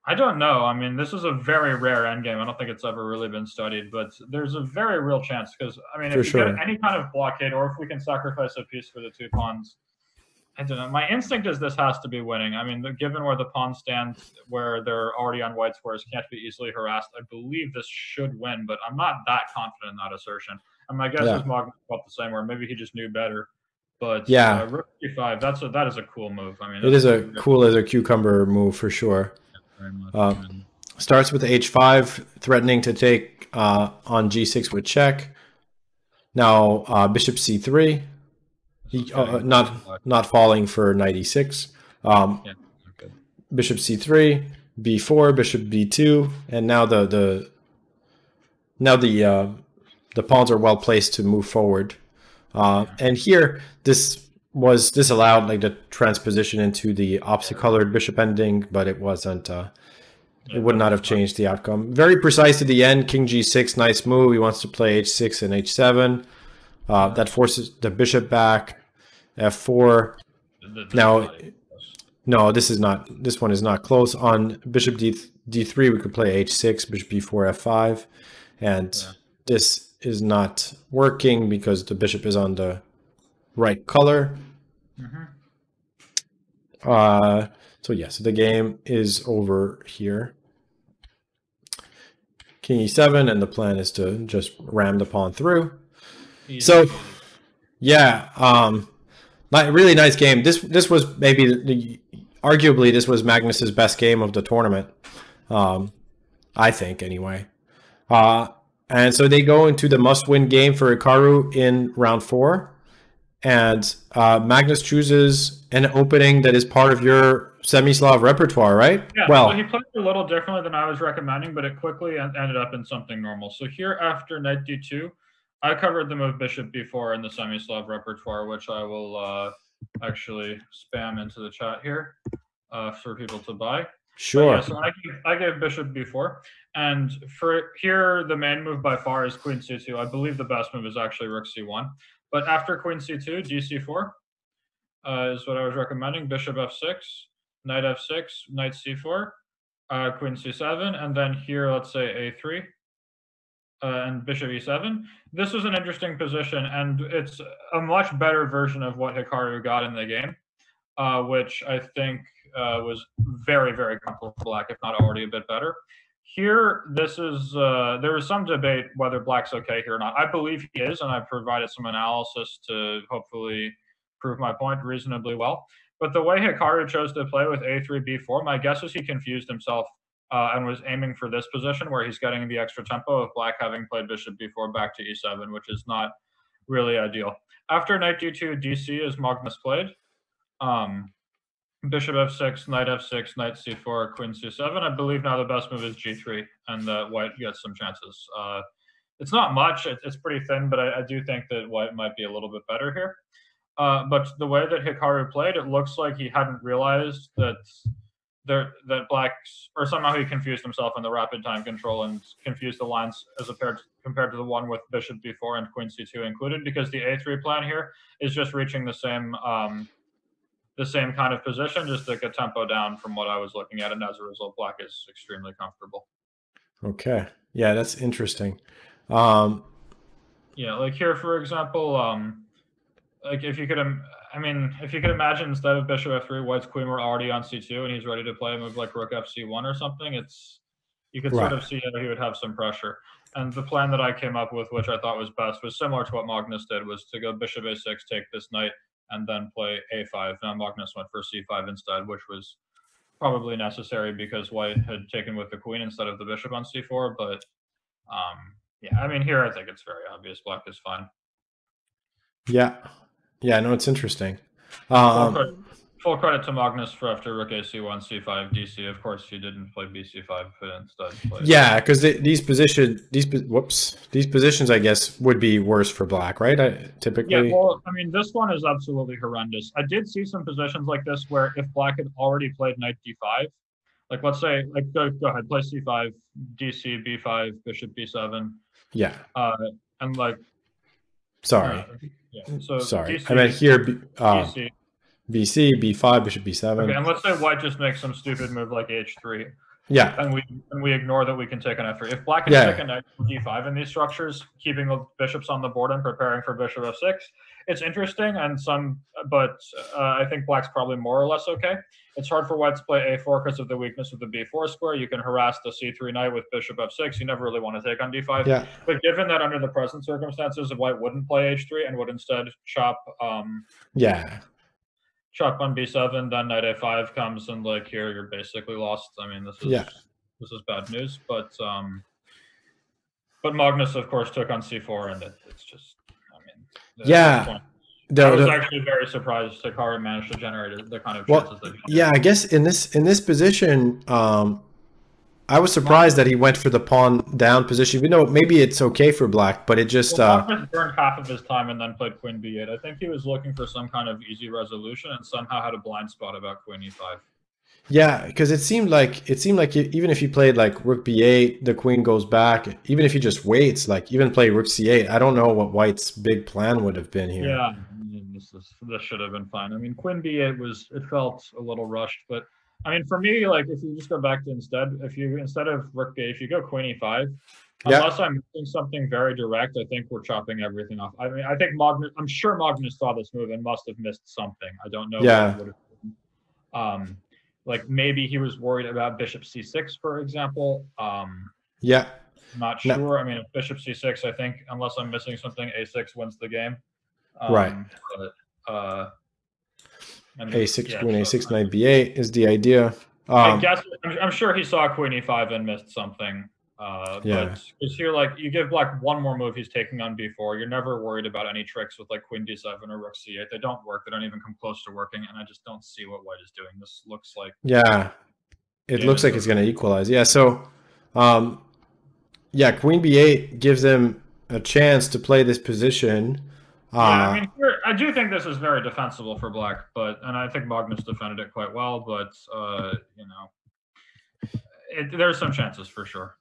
I don't know. I mean, this is a very rare endgame. I don't think it's ever really been studied, but there's a very real chance because I mean, if for you sure. get any kind of blockade, or if we can sacrifice a piece for the two pawns, I don't know. My instinct is this has to be winning. I mean, given where the pawn stands, where they're already on white squares, can't be easily harassed. I believe this should win, but I'm not that confident in that assertion. And my guess yeah. is Magnus felt the same, where maybe he just knew better. But yeah, uh, rook e5, that's a that is a cool move. I mean, it is a cool as a cucumber move for sure. Uh, starts with h5, threatening to take uh, on g6 with check. Now uh, bishop c3, he, uh, not not falling for knight e6. Um, yeah, okay. Bishop c3, b4, bishop b2, and now the the now the uh, the pawns are well placed to move forward. Uh, and here, this was this allowed like the transposition into the opposite colored bishop ending, but it wasn't. Uh, it would not have changed the outcome. Very precise to the end. King g6, nice move. He wants to play h6 and h7. Uh, that forces the bishop back. f4. Now, no, this is not. This one is not close. On bishop d d3, we could play h6, bishop b4, f5, and yeah. this is not working because the bishop is on the right color. Uh, so yes, yeah, so the game is over here. King e7, and the plan is to just ram the pawn through. So, yeah, um, really nice game. This this was maybe, the, arguably, this was Magnus's best game of the tournament. Um, I think, anyway. Uh, and so they go into the must-win game for Hikaru in round four. And uh, Magnus chooses an opening that is part of your Semi-Slav repertoire, right? Yeah, well, so he played a little differently than I was recommending, but it quickly ended up in something normal. So here after knight d2, I covered the move bishop b4 in the Semi-Slav repertoire, which I will uh, actually spam into the chat here uh, for people to buy. Sure. Yeah, so I gave, I gave bishop b4, and for here the main move by far is queen c2. I believe the best move is actually rook c1. But after queen c2, gc4 uh, is what I was recommending. Bishop f6, knight f6, knight c4, uh, queen c7, and then here, let's say a3, uh, and bishop e7. This was an interesting position, and it's a much better version of what Hikaru got in the game, uh, which I think uh, was very, very comfortable for black, if not already a bit better. Here, this is uh, there is some debate whether black's okay here or not. I believe he is, and I've provided some analysis to hopefully prove my point reasonably well. But the way Hikaru chose to play with a3, b4, my guess is he confused himself uh, and was aiming for this position where he's getting the extra tempo of black having played bishop b4 back to e7, which is not really ideal. After knight d2, dc is Magnus played. Um, bishop f6, knight f6, knight c4, queen c7. I believe now the best move is g3, and that white gets some chances. Uh, it's not much; it, it's pretty thin, but I, I, do think that white might be a little bit better here. Uh, but the way that Hikaru played, it looks like he hadn't realized that there that blacks or somehow he confused himself in the rapid time control and confused the lines as compared compared to the one with bishop b4 and queen c2 included because the a3 plan here is just reaching the same um, the same kind of position, just like a tempo down from what I was looking at, and as a result, black is extremely comfortable. Okay, yeah, that's interesting. Um, yeah, like here, for example, um, like if you could, I mean, if you could imagine instead of bishop f3, white's queen were already on c2, and he's ready to play a move like rook fc1 or something. It's you could right. sort of see how he would have some pressure. And the plan that I came up with, which I thought was best, was similar to what Magnus did, was to go bishop a6, take this knight, and then play a5. Now Magnus went for c5 instead, which was probably necessary because white had taken with the queen instead of the bishop on c4. But um, yeah, I mean, here I think it's very obvious. Black is fine. Yeah, yeah, no, it's interesting. Um, full credit to Magnus for after rook ac1, c5, dc. Of course, he didn't play bc5, but instead played. Yeah, because these positions, these whoops, these positions, I guess, would be worse for black, right? I, typically. Yeah, well, I mean, this one is absolutely horrendous. I did see some positions like this where if black had already played knight d5, like let's say, like go, go ahead, play c5, dc, b5, bishop b7. Yeah. Uh, and like. Sorry. Uh, yeah. So sorry, DC, I meant here. Uh, DC, BC, B5, bishop B7. Okay, and let's say white just makes some stupid move like H3. Yeah. And we and we ignore that we can take an F3. If black can yeah. take a knight D5 in these structures, keeping the bishops on the board and preparing for bishop F6, it's interesting and some, but uh, I think black's probably more or less okay. It's hard for white to play A4 because of the weakness of the B4 square. You can harass the C3 knight with bishop F6. You never really want to take on D5. Yeah. But given that under the present circumstances, white wouldn't play H3 and would instead chop. Um, yeah chop on b7, then knight a5 comes, and like here you're basically lost. I mean, this is yeah. this is bad news. But um, but Magnus, of course, took on c4, and it, it's just, I mean, yeah. The, I was actually very surprised Hikaru managed to generate the kind of chances well, that. Yeah, I guess in this in this position, um, I was surprised that he went for the pawn down position. You know, maybe it's okay for black, but it just well, uh, burned half of his time and then played queen b8. I think he was looking for some kind of easy resolution and somehow had a blind spot about queen e5. Yeah, because it seemed like it seemed like even if he played like rook b8, the queen goes back. Even if he just waits, like even play rook c8, I don't know what White's big plan would have been here. Yeah, this is, this should have been fine. I mean, queen b8 was it felt a little rushed, but I mean, for me, like if you just go back to instead, if you instead of rook b, if you go queen e5, yeah. unless I'm doing something very direct, I think we're chopping everything off. I mean, I think Magnus, I'm sure Magnus saw this move and must have missed something. I don't know. Yeah. Um, like maybe he was worried about bishop c6, for example. Um, yeah. Not sure. No. I mean, bishop c6, I think unless I'm missing something, a6 wins the game. Um, right. But, uh, a6 yeah, queen a6 knight b8 is the idea. Um, I guess I'm, I'm, sure he saw queen e5 and missed something. Uh, yeah. But here like you give black one more move he's taking on b4. You're never worried about any tricks with like queen d7 or rook c8. They don't work. They don't even come close to working. And I just don't see what white is doing. This looks like yeah, it looks like it's going to equalize. Yeah. So, um, yeah, queen b8 gives them a chance to play this position. Yeah, I uh, mean, I do think this is very defensible for Black, but and I think Magnus defended it quite well. But uh, you know, it, there's some chances for sure.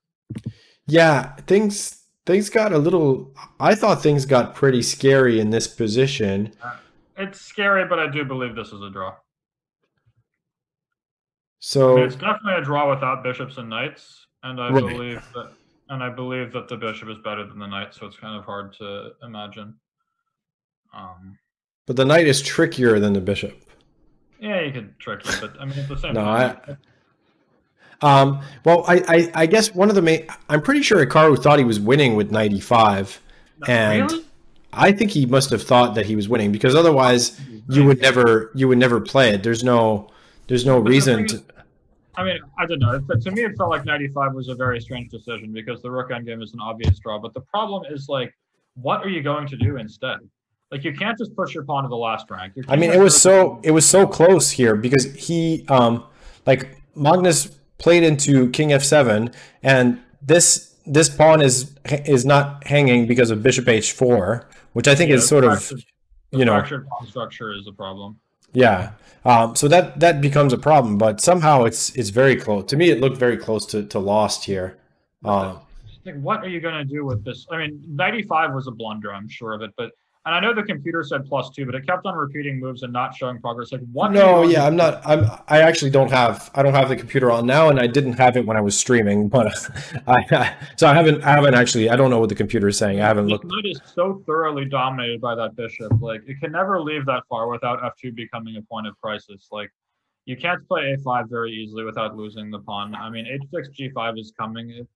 Yeah, things things got a little. I thought things got pretty scary in this position. Uh, it's scary, but I do believe this is a draw. So I mean, it's definitely a draw without bishops and knights, and I right. believe that, and I believe that the bishop is better than the knight, so it's kind of hard to imagine. Um, but the knight is trickier than the bishop. Yeah, you could trick it, but I mean, it's the same no. I, um, well, I, I, I, guess one of the main. I'm pretty sure Hikaru thought he was winning with 95, and really? I think he must have thought that he was winning because otherwise you would never you would never play it. There's no there's no But the reason thing to. is- I mean, I don't know. To me, it felt like 95 was a very strange decision because the rook endgame is an obvious draw. But the problem is like, what are you going to do instead? Like, you can't just push your pawn to the last rank. I mean, it was so it was so close here because he um like Magnus played into King f7 and this this pawn is is not hanging because of Bishop h4, which I think Yeah, is sort of you know pawn structure is a problem. yeah. Um, so that that becomes a problem, but somehow it's it's very close. To me, it looked very close to, to lost here. Um, Like, what are you going to do with this? I mean, 95 was a blunder, I'm sure of it. But and I know the computer said plus two, but it kept on repeating moves and not showing progress. Like, what? no, yeah, I'm not. I'm. I actually don't have. I don't have the computer on now, and I didn't have it when I was streaming. [laughs] But I, so I haven't. I haven't actually. I don't know what the computer is saying. I haven't looked. knight is so thoroughly dominated by that bishop. Like it can never leave that far without f2 becoming a point of crisis. Like you can't play a5 very easily without losing the pawn. I mean, h6 g5 is coming.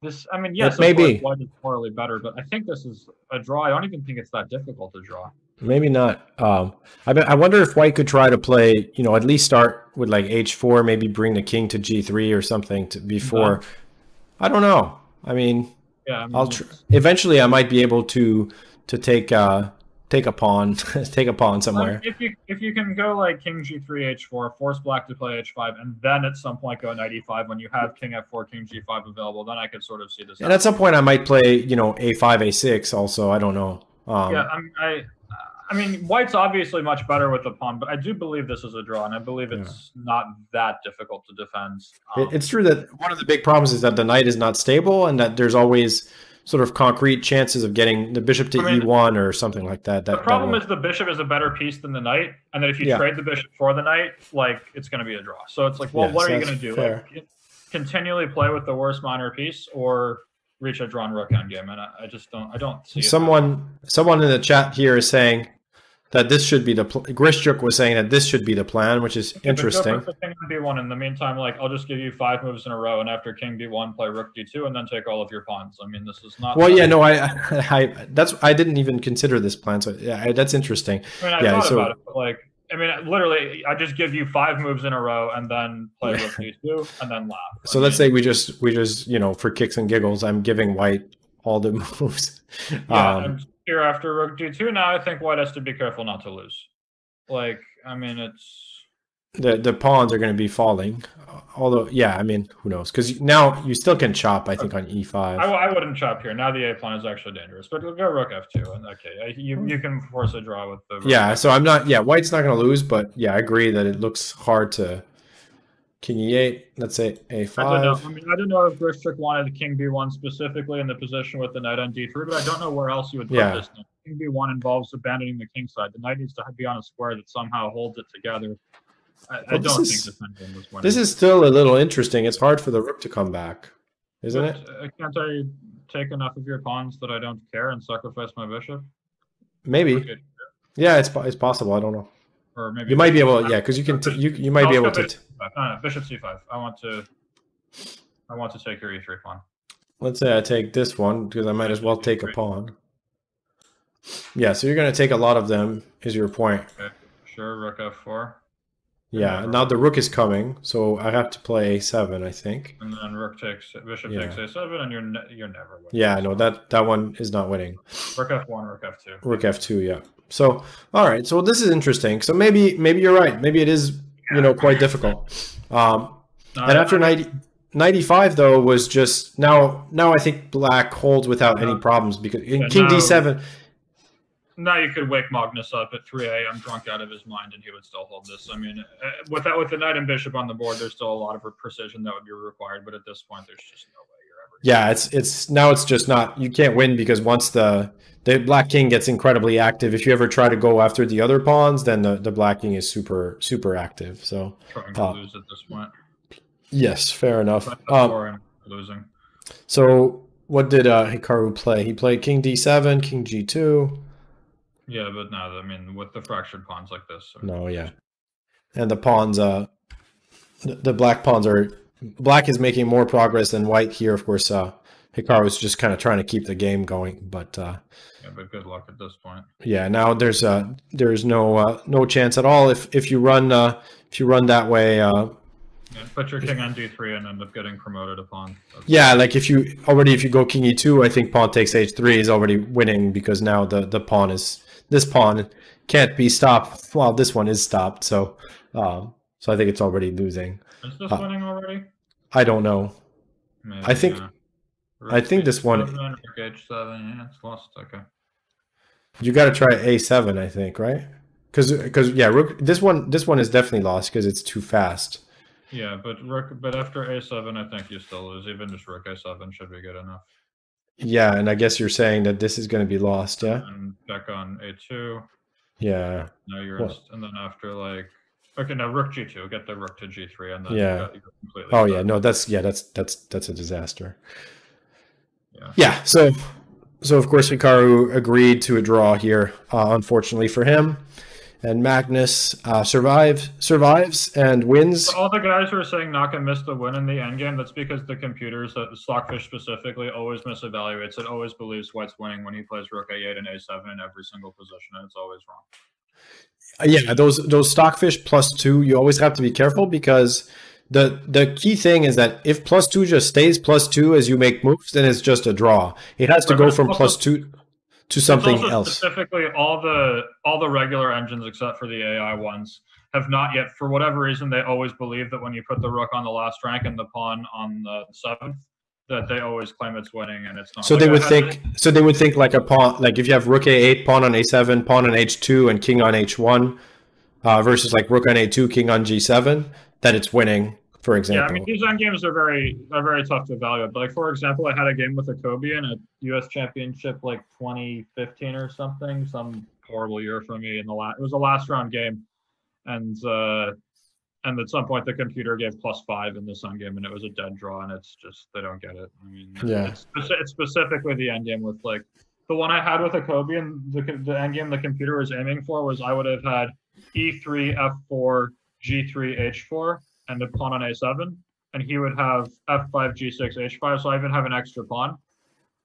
This, I mean, yes, maybe may white is morally better, but I think this is a draw. I don't even think it's that difficult to draw. Maybe not. Um, I bet, I wonder if White could try to play. You know, at least start with like h4, maybe bring the king to g3 or something to before. I don't know. I mean, Yeah, I mean, I'll eventually. I might be able to to take uh take a pawn, [laughs] take a pawn somewhere. Like, if you if you can go like king g3 h4 force black to play h5 and then at some point go knight e5 when you have king f4 king g5 available then i could sort of see this And at some point, I might play, you know, a5, a6. Also, I don't know. Um, yeah i mean i i mean white's obviously much better with the pawn but i do believe this is a draw and i believe it's not that difficult to defend Um, it's true that one of the big problems is that the knight is not stable, and that there's always sort of concrete chances of getting the bishop to I mean, e1 or something like that. That the problem is the bishop is a better piece than the knight and that if you Yeah. trade the bishop for the knight like it's going to be a draw so it's like well Yeah, what so are you going to do like, continually play with the worst minor piece or reach a drawn rook endgame and I, I just don't i don't see it someone someone in the chat here is saying that this should be the pl- Grischuk was saying that this should be the plan, which is Yeah, but go interesting. king b1. In the meantime, like I'll just give you five moves in a row, and after king b1, play rook d2, and then take all of your pawns. I mean, this is not. Well, yeah, no, I, [laughs] I, that's I didn't even consider this plan, so yeah, I, that's interesting. I mean, I yeah, thought so- about it, but like, I mean, literally, I just give you five moves in a row, and then play rook d2, and then laugh. So I let's mean, say we just we just you know for kicks and giggles, I'm giving White all the [laughs] moves. yeah, Um, here after rook d2. Now I think white has to be careful not to lose. Like, I mean, it's the the pawns are going to be falling. Although, yeah, I mean, who knows? Because now you still can chop. I think on e5. I, I wouldn't chop here. Now the a pawn is actually dangerous, but go rook f2, and okay, uh, you you can force a draw with the Yeah, F2. so I'm not. Yeah, White's not going to lose, but yeah, I agree that it looks hard to king e8. Let's say a5. I don't know. I mean, I don't know if Grischuk wanted king b1 specifically in the position with the knight on d3, but I don't know where else you would put Yeah. this. King b1 involves abandoning the king side. The knight needs to be on a square that somehow holds it together. I, I this don't is- think defending was winning. This is still a little interesting. It's hard for the rook to come back, isn't it? Uh, Can't I take enough of your pawns that I don't care and sacrifice my bishop? Maybe. Yeah, it's it's possible. I don't know. Or maybe You might be able. Yeah, because you can. T- you you might No, be able to. Bishop c5. No, no, bishop c5. I want to. I want to take your e3 pawn. let's say I take this one because I might as well take a pawn. Yeah, so you're going to take a lot of them. Is your point? Okay, sure. Rook f4, Yeah. Now the rook is coming, so I have to play a7. I think. and then rook takes bishop Yeah. takes a7, and you're ne- you're never winning. Yeah, no, that that one is not winning. Rook f1, rook f2. Rook f2. Yeah. So all right. So this is interesting. So maybe maybe you're right. Maybe it is you know quite difficult. Um, and after 90, 95 though was just now now I think black holds without any problems because in Yeah, King now- d7 now you could wake Magnus up at 3 a.m. drunk out of his mind, and he would still hold this. I mean, uh, with the knight and bishop on the board, there's still a lot of precision that would be required. But at this point, there's just no way. Yeah it's it's now it's just not you can't win because once the the black king gets incredibly active if you ever try to go after the other pawns then the, the black king is super super active. So trying to Uh, lose at this point. yes fair enough. Um, losing. so what did uh hikaru play? He played king d7 king g2 Yeah, but no, I mean, with the fractured pawns like this, no yeah. And the pawns uh the, the black pawns are black is making more progress than white here of course uh Hikaru's just kind of trying to keep the game going, but uh, yeah, but good luck at this point. Yeah, now there's uh there's no uh, no chance at all if if you run uh, if you run that way. Uh, yeah, put your king on d3 and end up getting promoted upon. Yeah, like if you already if you go king e2, I think pawn takes h3 is already winning because now the the pawn is this pawn can't be stopped. Well, this one is stopped, so um, so I think it's already losing. Is this uh, winning already? I don't know. Maybe, I think yeah. I think this one. H7, yeah, it's lost. Okay. You got to try a7, I think, right? Because because yeah, rook. This one this one is definitely lost because it's too fast. Yeah, but rook. But after a7, I think you still lose. Even just rook a7 should be good enough. Yeah, and I guess you're saying that this is going to be lost, yeah. And back on a2. Yeah. Now you're well, and then after like okay, now rook g2, get the rook to g3, and then yeah. oh yeah, no, that's yeah, that's that's that's a disaster. Yeah. Yeah. So so of course Hikaru agreed to a draw here, uh, unfortunately for him. And Magnus uh, survives survives and wins. all the guys who are saying Naka missed the win in the endgame, that's because the computers, uh, Stockfish specifically, always misevaluates. It always believes White's winning when he plays Rook A8 and A7 in every single position, and it's always wrong. Yeah, those those Stockfish plus two, you always have to be careful because the the key thing is that if plus two just stays plus two as you make moves, then it's just a draw. It has to go from plus two to something else. Specifically, all the all the regular engines except for the AI ones have not yet, for whatever reason, they always believe that when you put the rook on the last rank and the pawn on the seventh, that they always claim it's winning and it's not. So like they would think. So they would think like a pawn, like if you have rook a8, pawn on a7, pawn on h2, and king on h1, uh, versus like rook on a2, king on g7 that it's winning, for example. Yeah, I mean these end games are very are very tough to evaluate. But like for example, I had a game with Akobian in a U.S. Championship like 2015 or something, some horrible year for me. In the last, it was a last round game, and uh, and at some point the computer gave plus five in the Sun game, and it was a dead draw. And it's just they don't get it. I mean, yeah, it's, it's specifically the end game with like the one I had with Akobian and the the end game the computer was aiming for was I would have had e3 f4 g3 h4 and a pawn on a7, and he would have f5, g6, h5. So I even have an extra pawn.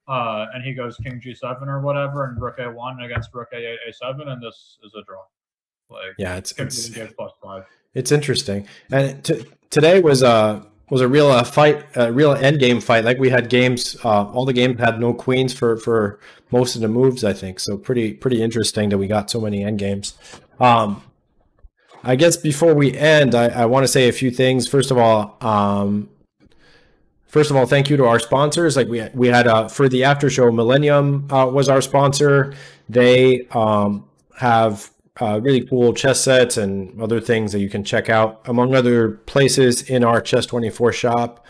Uh, and he goes king g7 or whatever, and rook a1 against rook a8, a7, and this is a draw. Like yeah, it's it's, plus five. It's interesting. And t- today was a was a real uh, fight, a real end game fight. Like we had games, uh, all the games had no queens for for most of the moves. I think so. Pretty pretty interesting that we got so many end games. Um, I guess before we end, I, I want to say a few things. First of all, um, first of all, thank you to our sponsors. Like we we had uh, for the after show, Millennium uh, was our sponsor. They um, have uh, really cool chess sets and other things that you can check out, among other places in our Chess Twenty Four shop.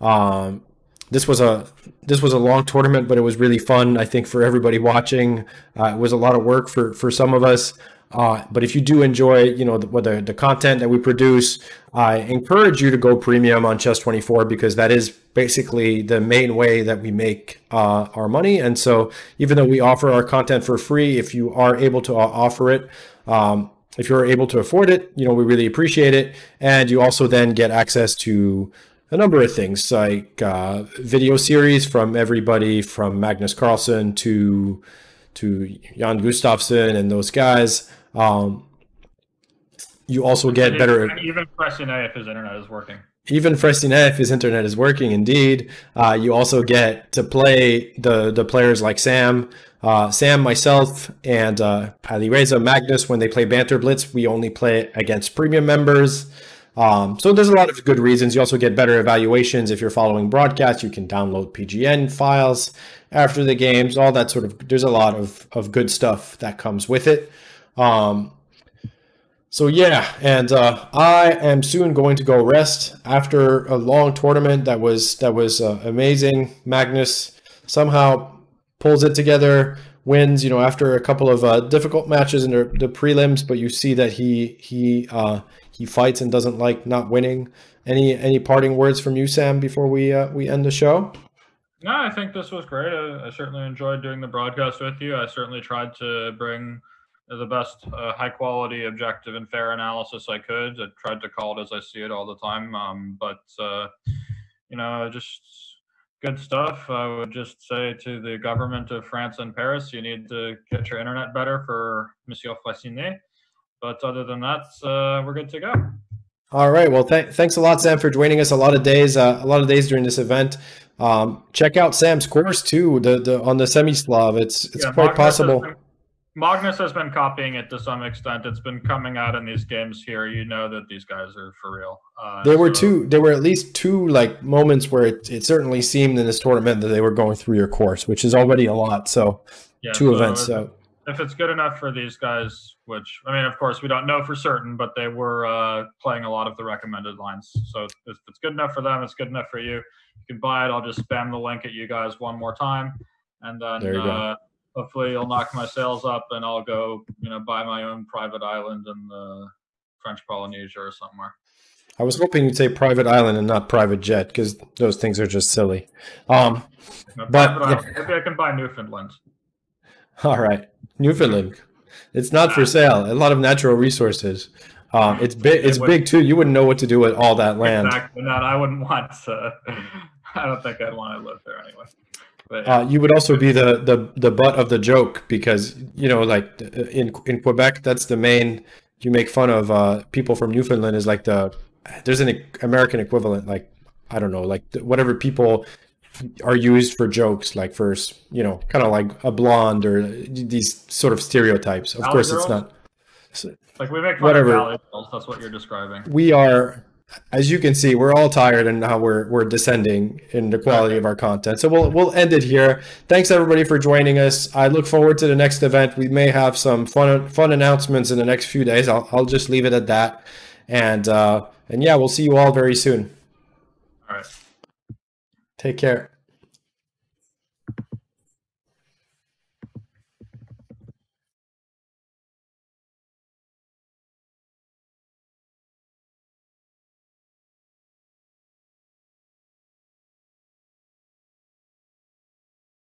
Um, this was a this was a long tournament, but it was really fun. I think for everybody watching, uh, it was a lot of work for for some of us. Uh, but if you do enjoy, you know, the, the, the content that we produce, I encourage you to go premium on Chess24 because that is basically the main way that we make uh, our money. And so, even though we offer our content for free, if you are able to offer it, um, if you're able to afford it, you know, we really appreciate it. And you also then get access to a number of things like uh, video series from everybody from Magnus Carlsen to to Jan Gustafsson and those guys. Um, you also get better. Even Fressinet if his internet is working. Even if his internet is working, indeed. Uh, you also get to play the the players like Sam, uh, Sam, myself, and uh, Alireza, Magnus. When they play Banter Blitz, we only play against premium members. Um, so there's a lot of good reasons. You also get better evaluations if you're following broadcasts. You can download PGN files after the games. All that sort of. There's a lot of of good stuff that comes with it. Um, so yeah, and uh, I am soon going to go rest after a long tournament that was that was uh, amazing. Magnus somehow pulls it together, wins. You know, after a couple of uh, difficult matches in the, the, prelims, but you see that he he uh, he fights and doesn't like not winning. Any any parting words from you, Sam, before we uh, we end the show? No, I think this was great. I, I certainly enjoyed doing the broadcast with you. I certainly tried to bring the best uh, high quality objective and fair analysis i could i tried to call it as i see it all the time um, but uh, you know just good stuff. I would just say to the government of France and Paris, you need to get your internet better for Monsieur Fressinet. But other than that, uh, we're good to go. All right. Well, th- thanks a lot, Sam, for joining us. A lot of days, uh, a lot of days during this event. Um, check out Sam's course too. The, the on the Semi-Slav. It's it's yeah, quite Magnus possible. Has been, Magnus has been copying it to some extent. It's been coming out in these games here. You know that these guys are for real. Uh, there were so, two. There were at least two like moments where it, it certainly seemed in this tournament that they were going through your course, which is already a lot. So yeah, two so events. So if it's good enough for these guys, which I mean, of course, we don't know for certain, but they were uh, playing a lot of the recommended lines. So if it's good enough for them, it's good enough for you. You can buy it. I'll just spam the link at you guys one more time, and then uh, hopefully you'll knock my sales up, and I'll go, you know, buy my own private island in the French Polynesia or somewhere. I was hoping you'd say private island and not private jet because those things are just silly. Um, no, but yeah. maybe I can buy Newfoundland. All right, Newfoundland. It's not for sale. A lot of natural resources. Um, it's big. It's it big too. You wouldn't know what to do with all that land. Exactly. Not. I wouldn't want to. [laughs] I don't think I'd want to live there anyway. But, yeah. uh, you would also be the, the the butt of the joke because you know, like in in Quebec, that's the main. You make fun of uh, people from Newfoundland is like the. There's an American equivalent, like I don't know, like whatever people are used for jokes, like for you know, kind of like a blonde or these sort of stereotypes. Of Valley course, girls? it's not. So, like we make whatever. Girls, that's what you're describing. We are, as you can see, we're all tired and how we're we're descending in the quality okay. of our content. So we'll we'll end it here. Thanks everybody for joining us. I look forward to the next event. We may have some fun fun announcements in the next few days. I'll I'll just leave it at that, and uh, and yeah, we'll see you all very soon. Take care.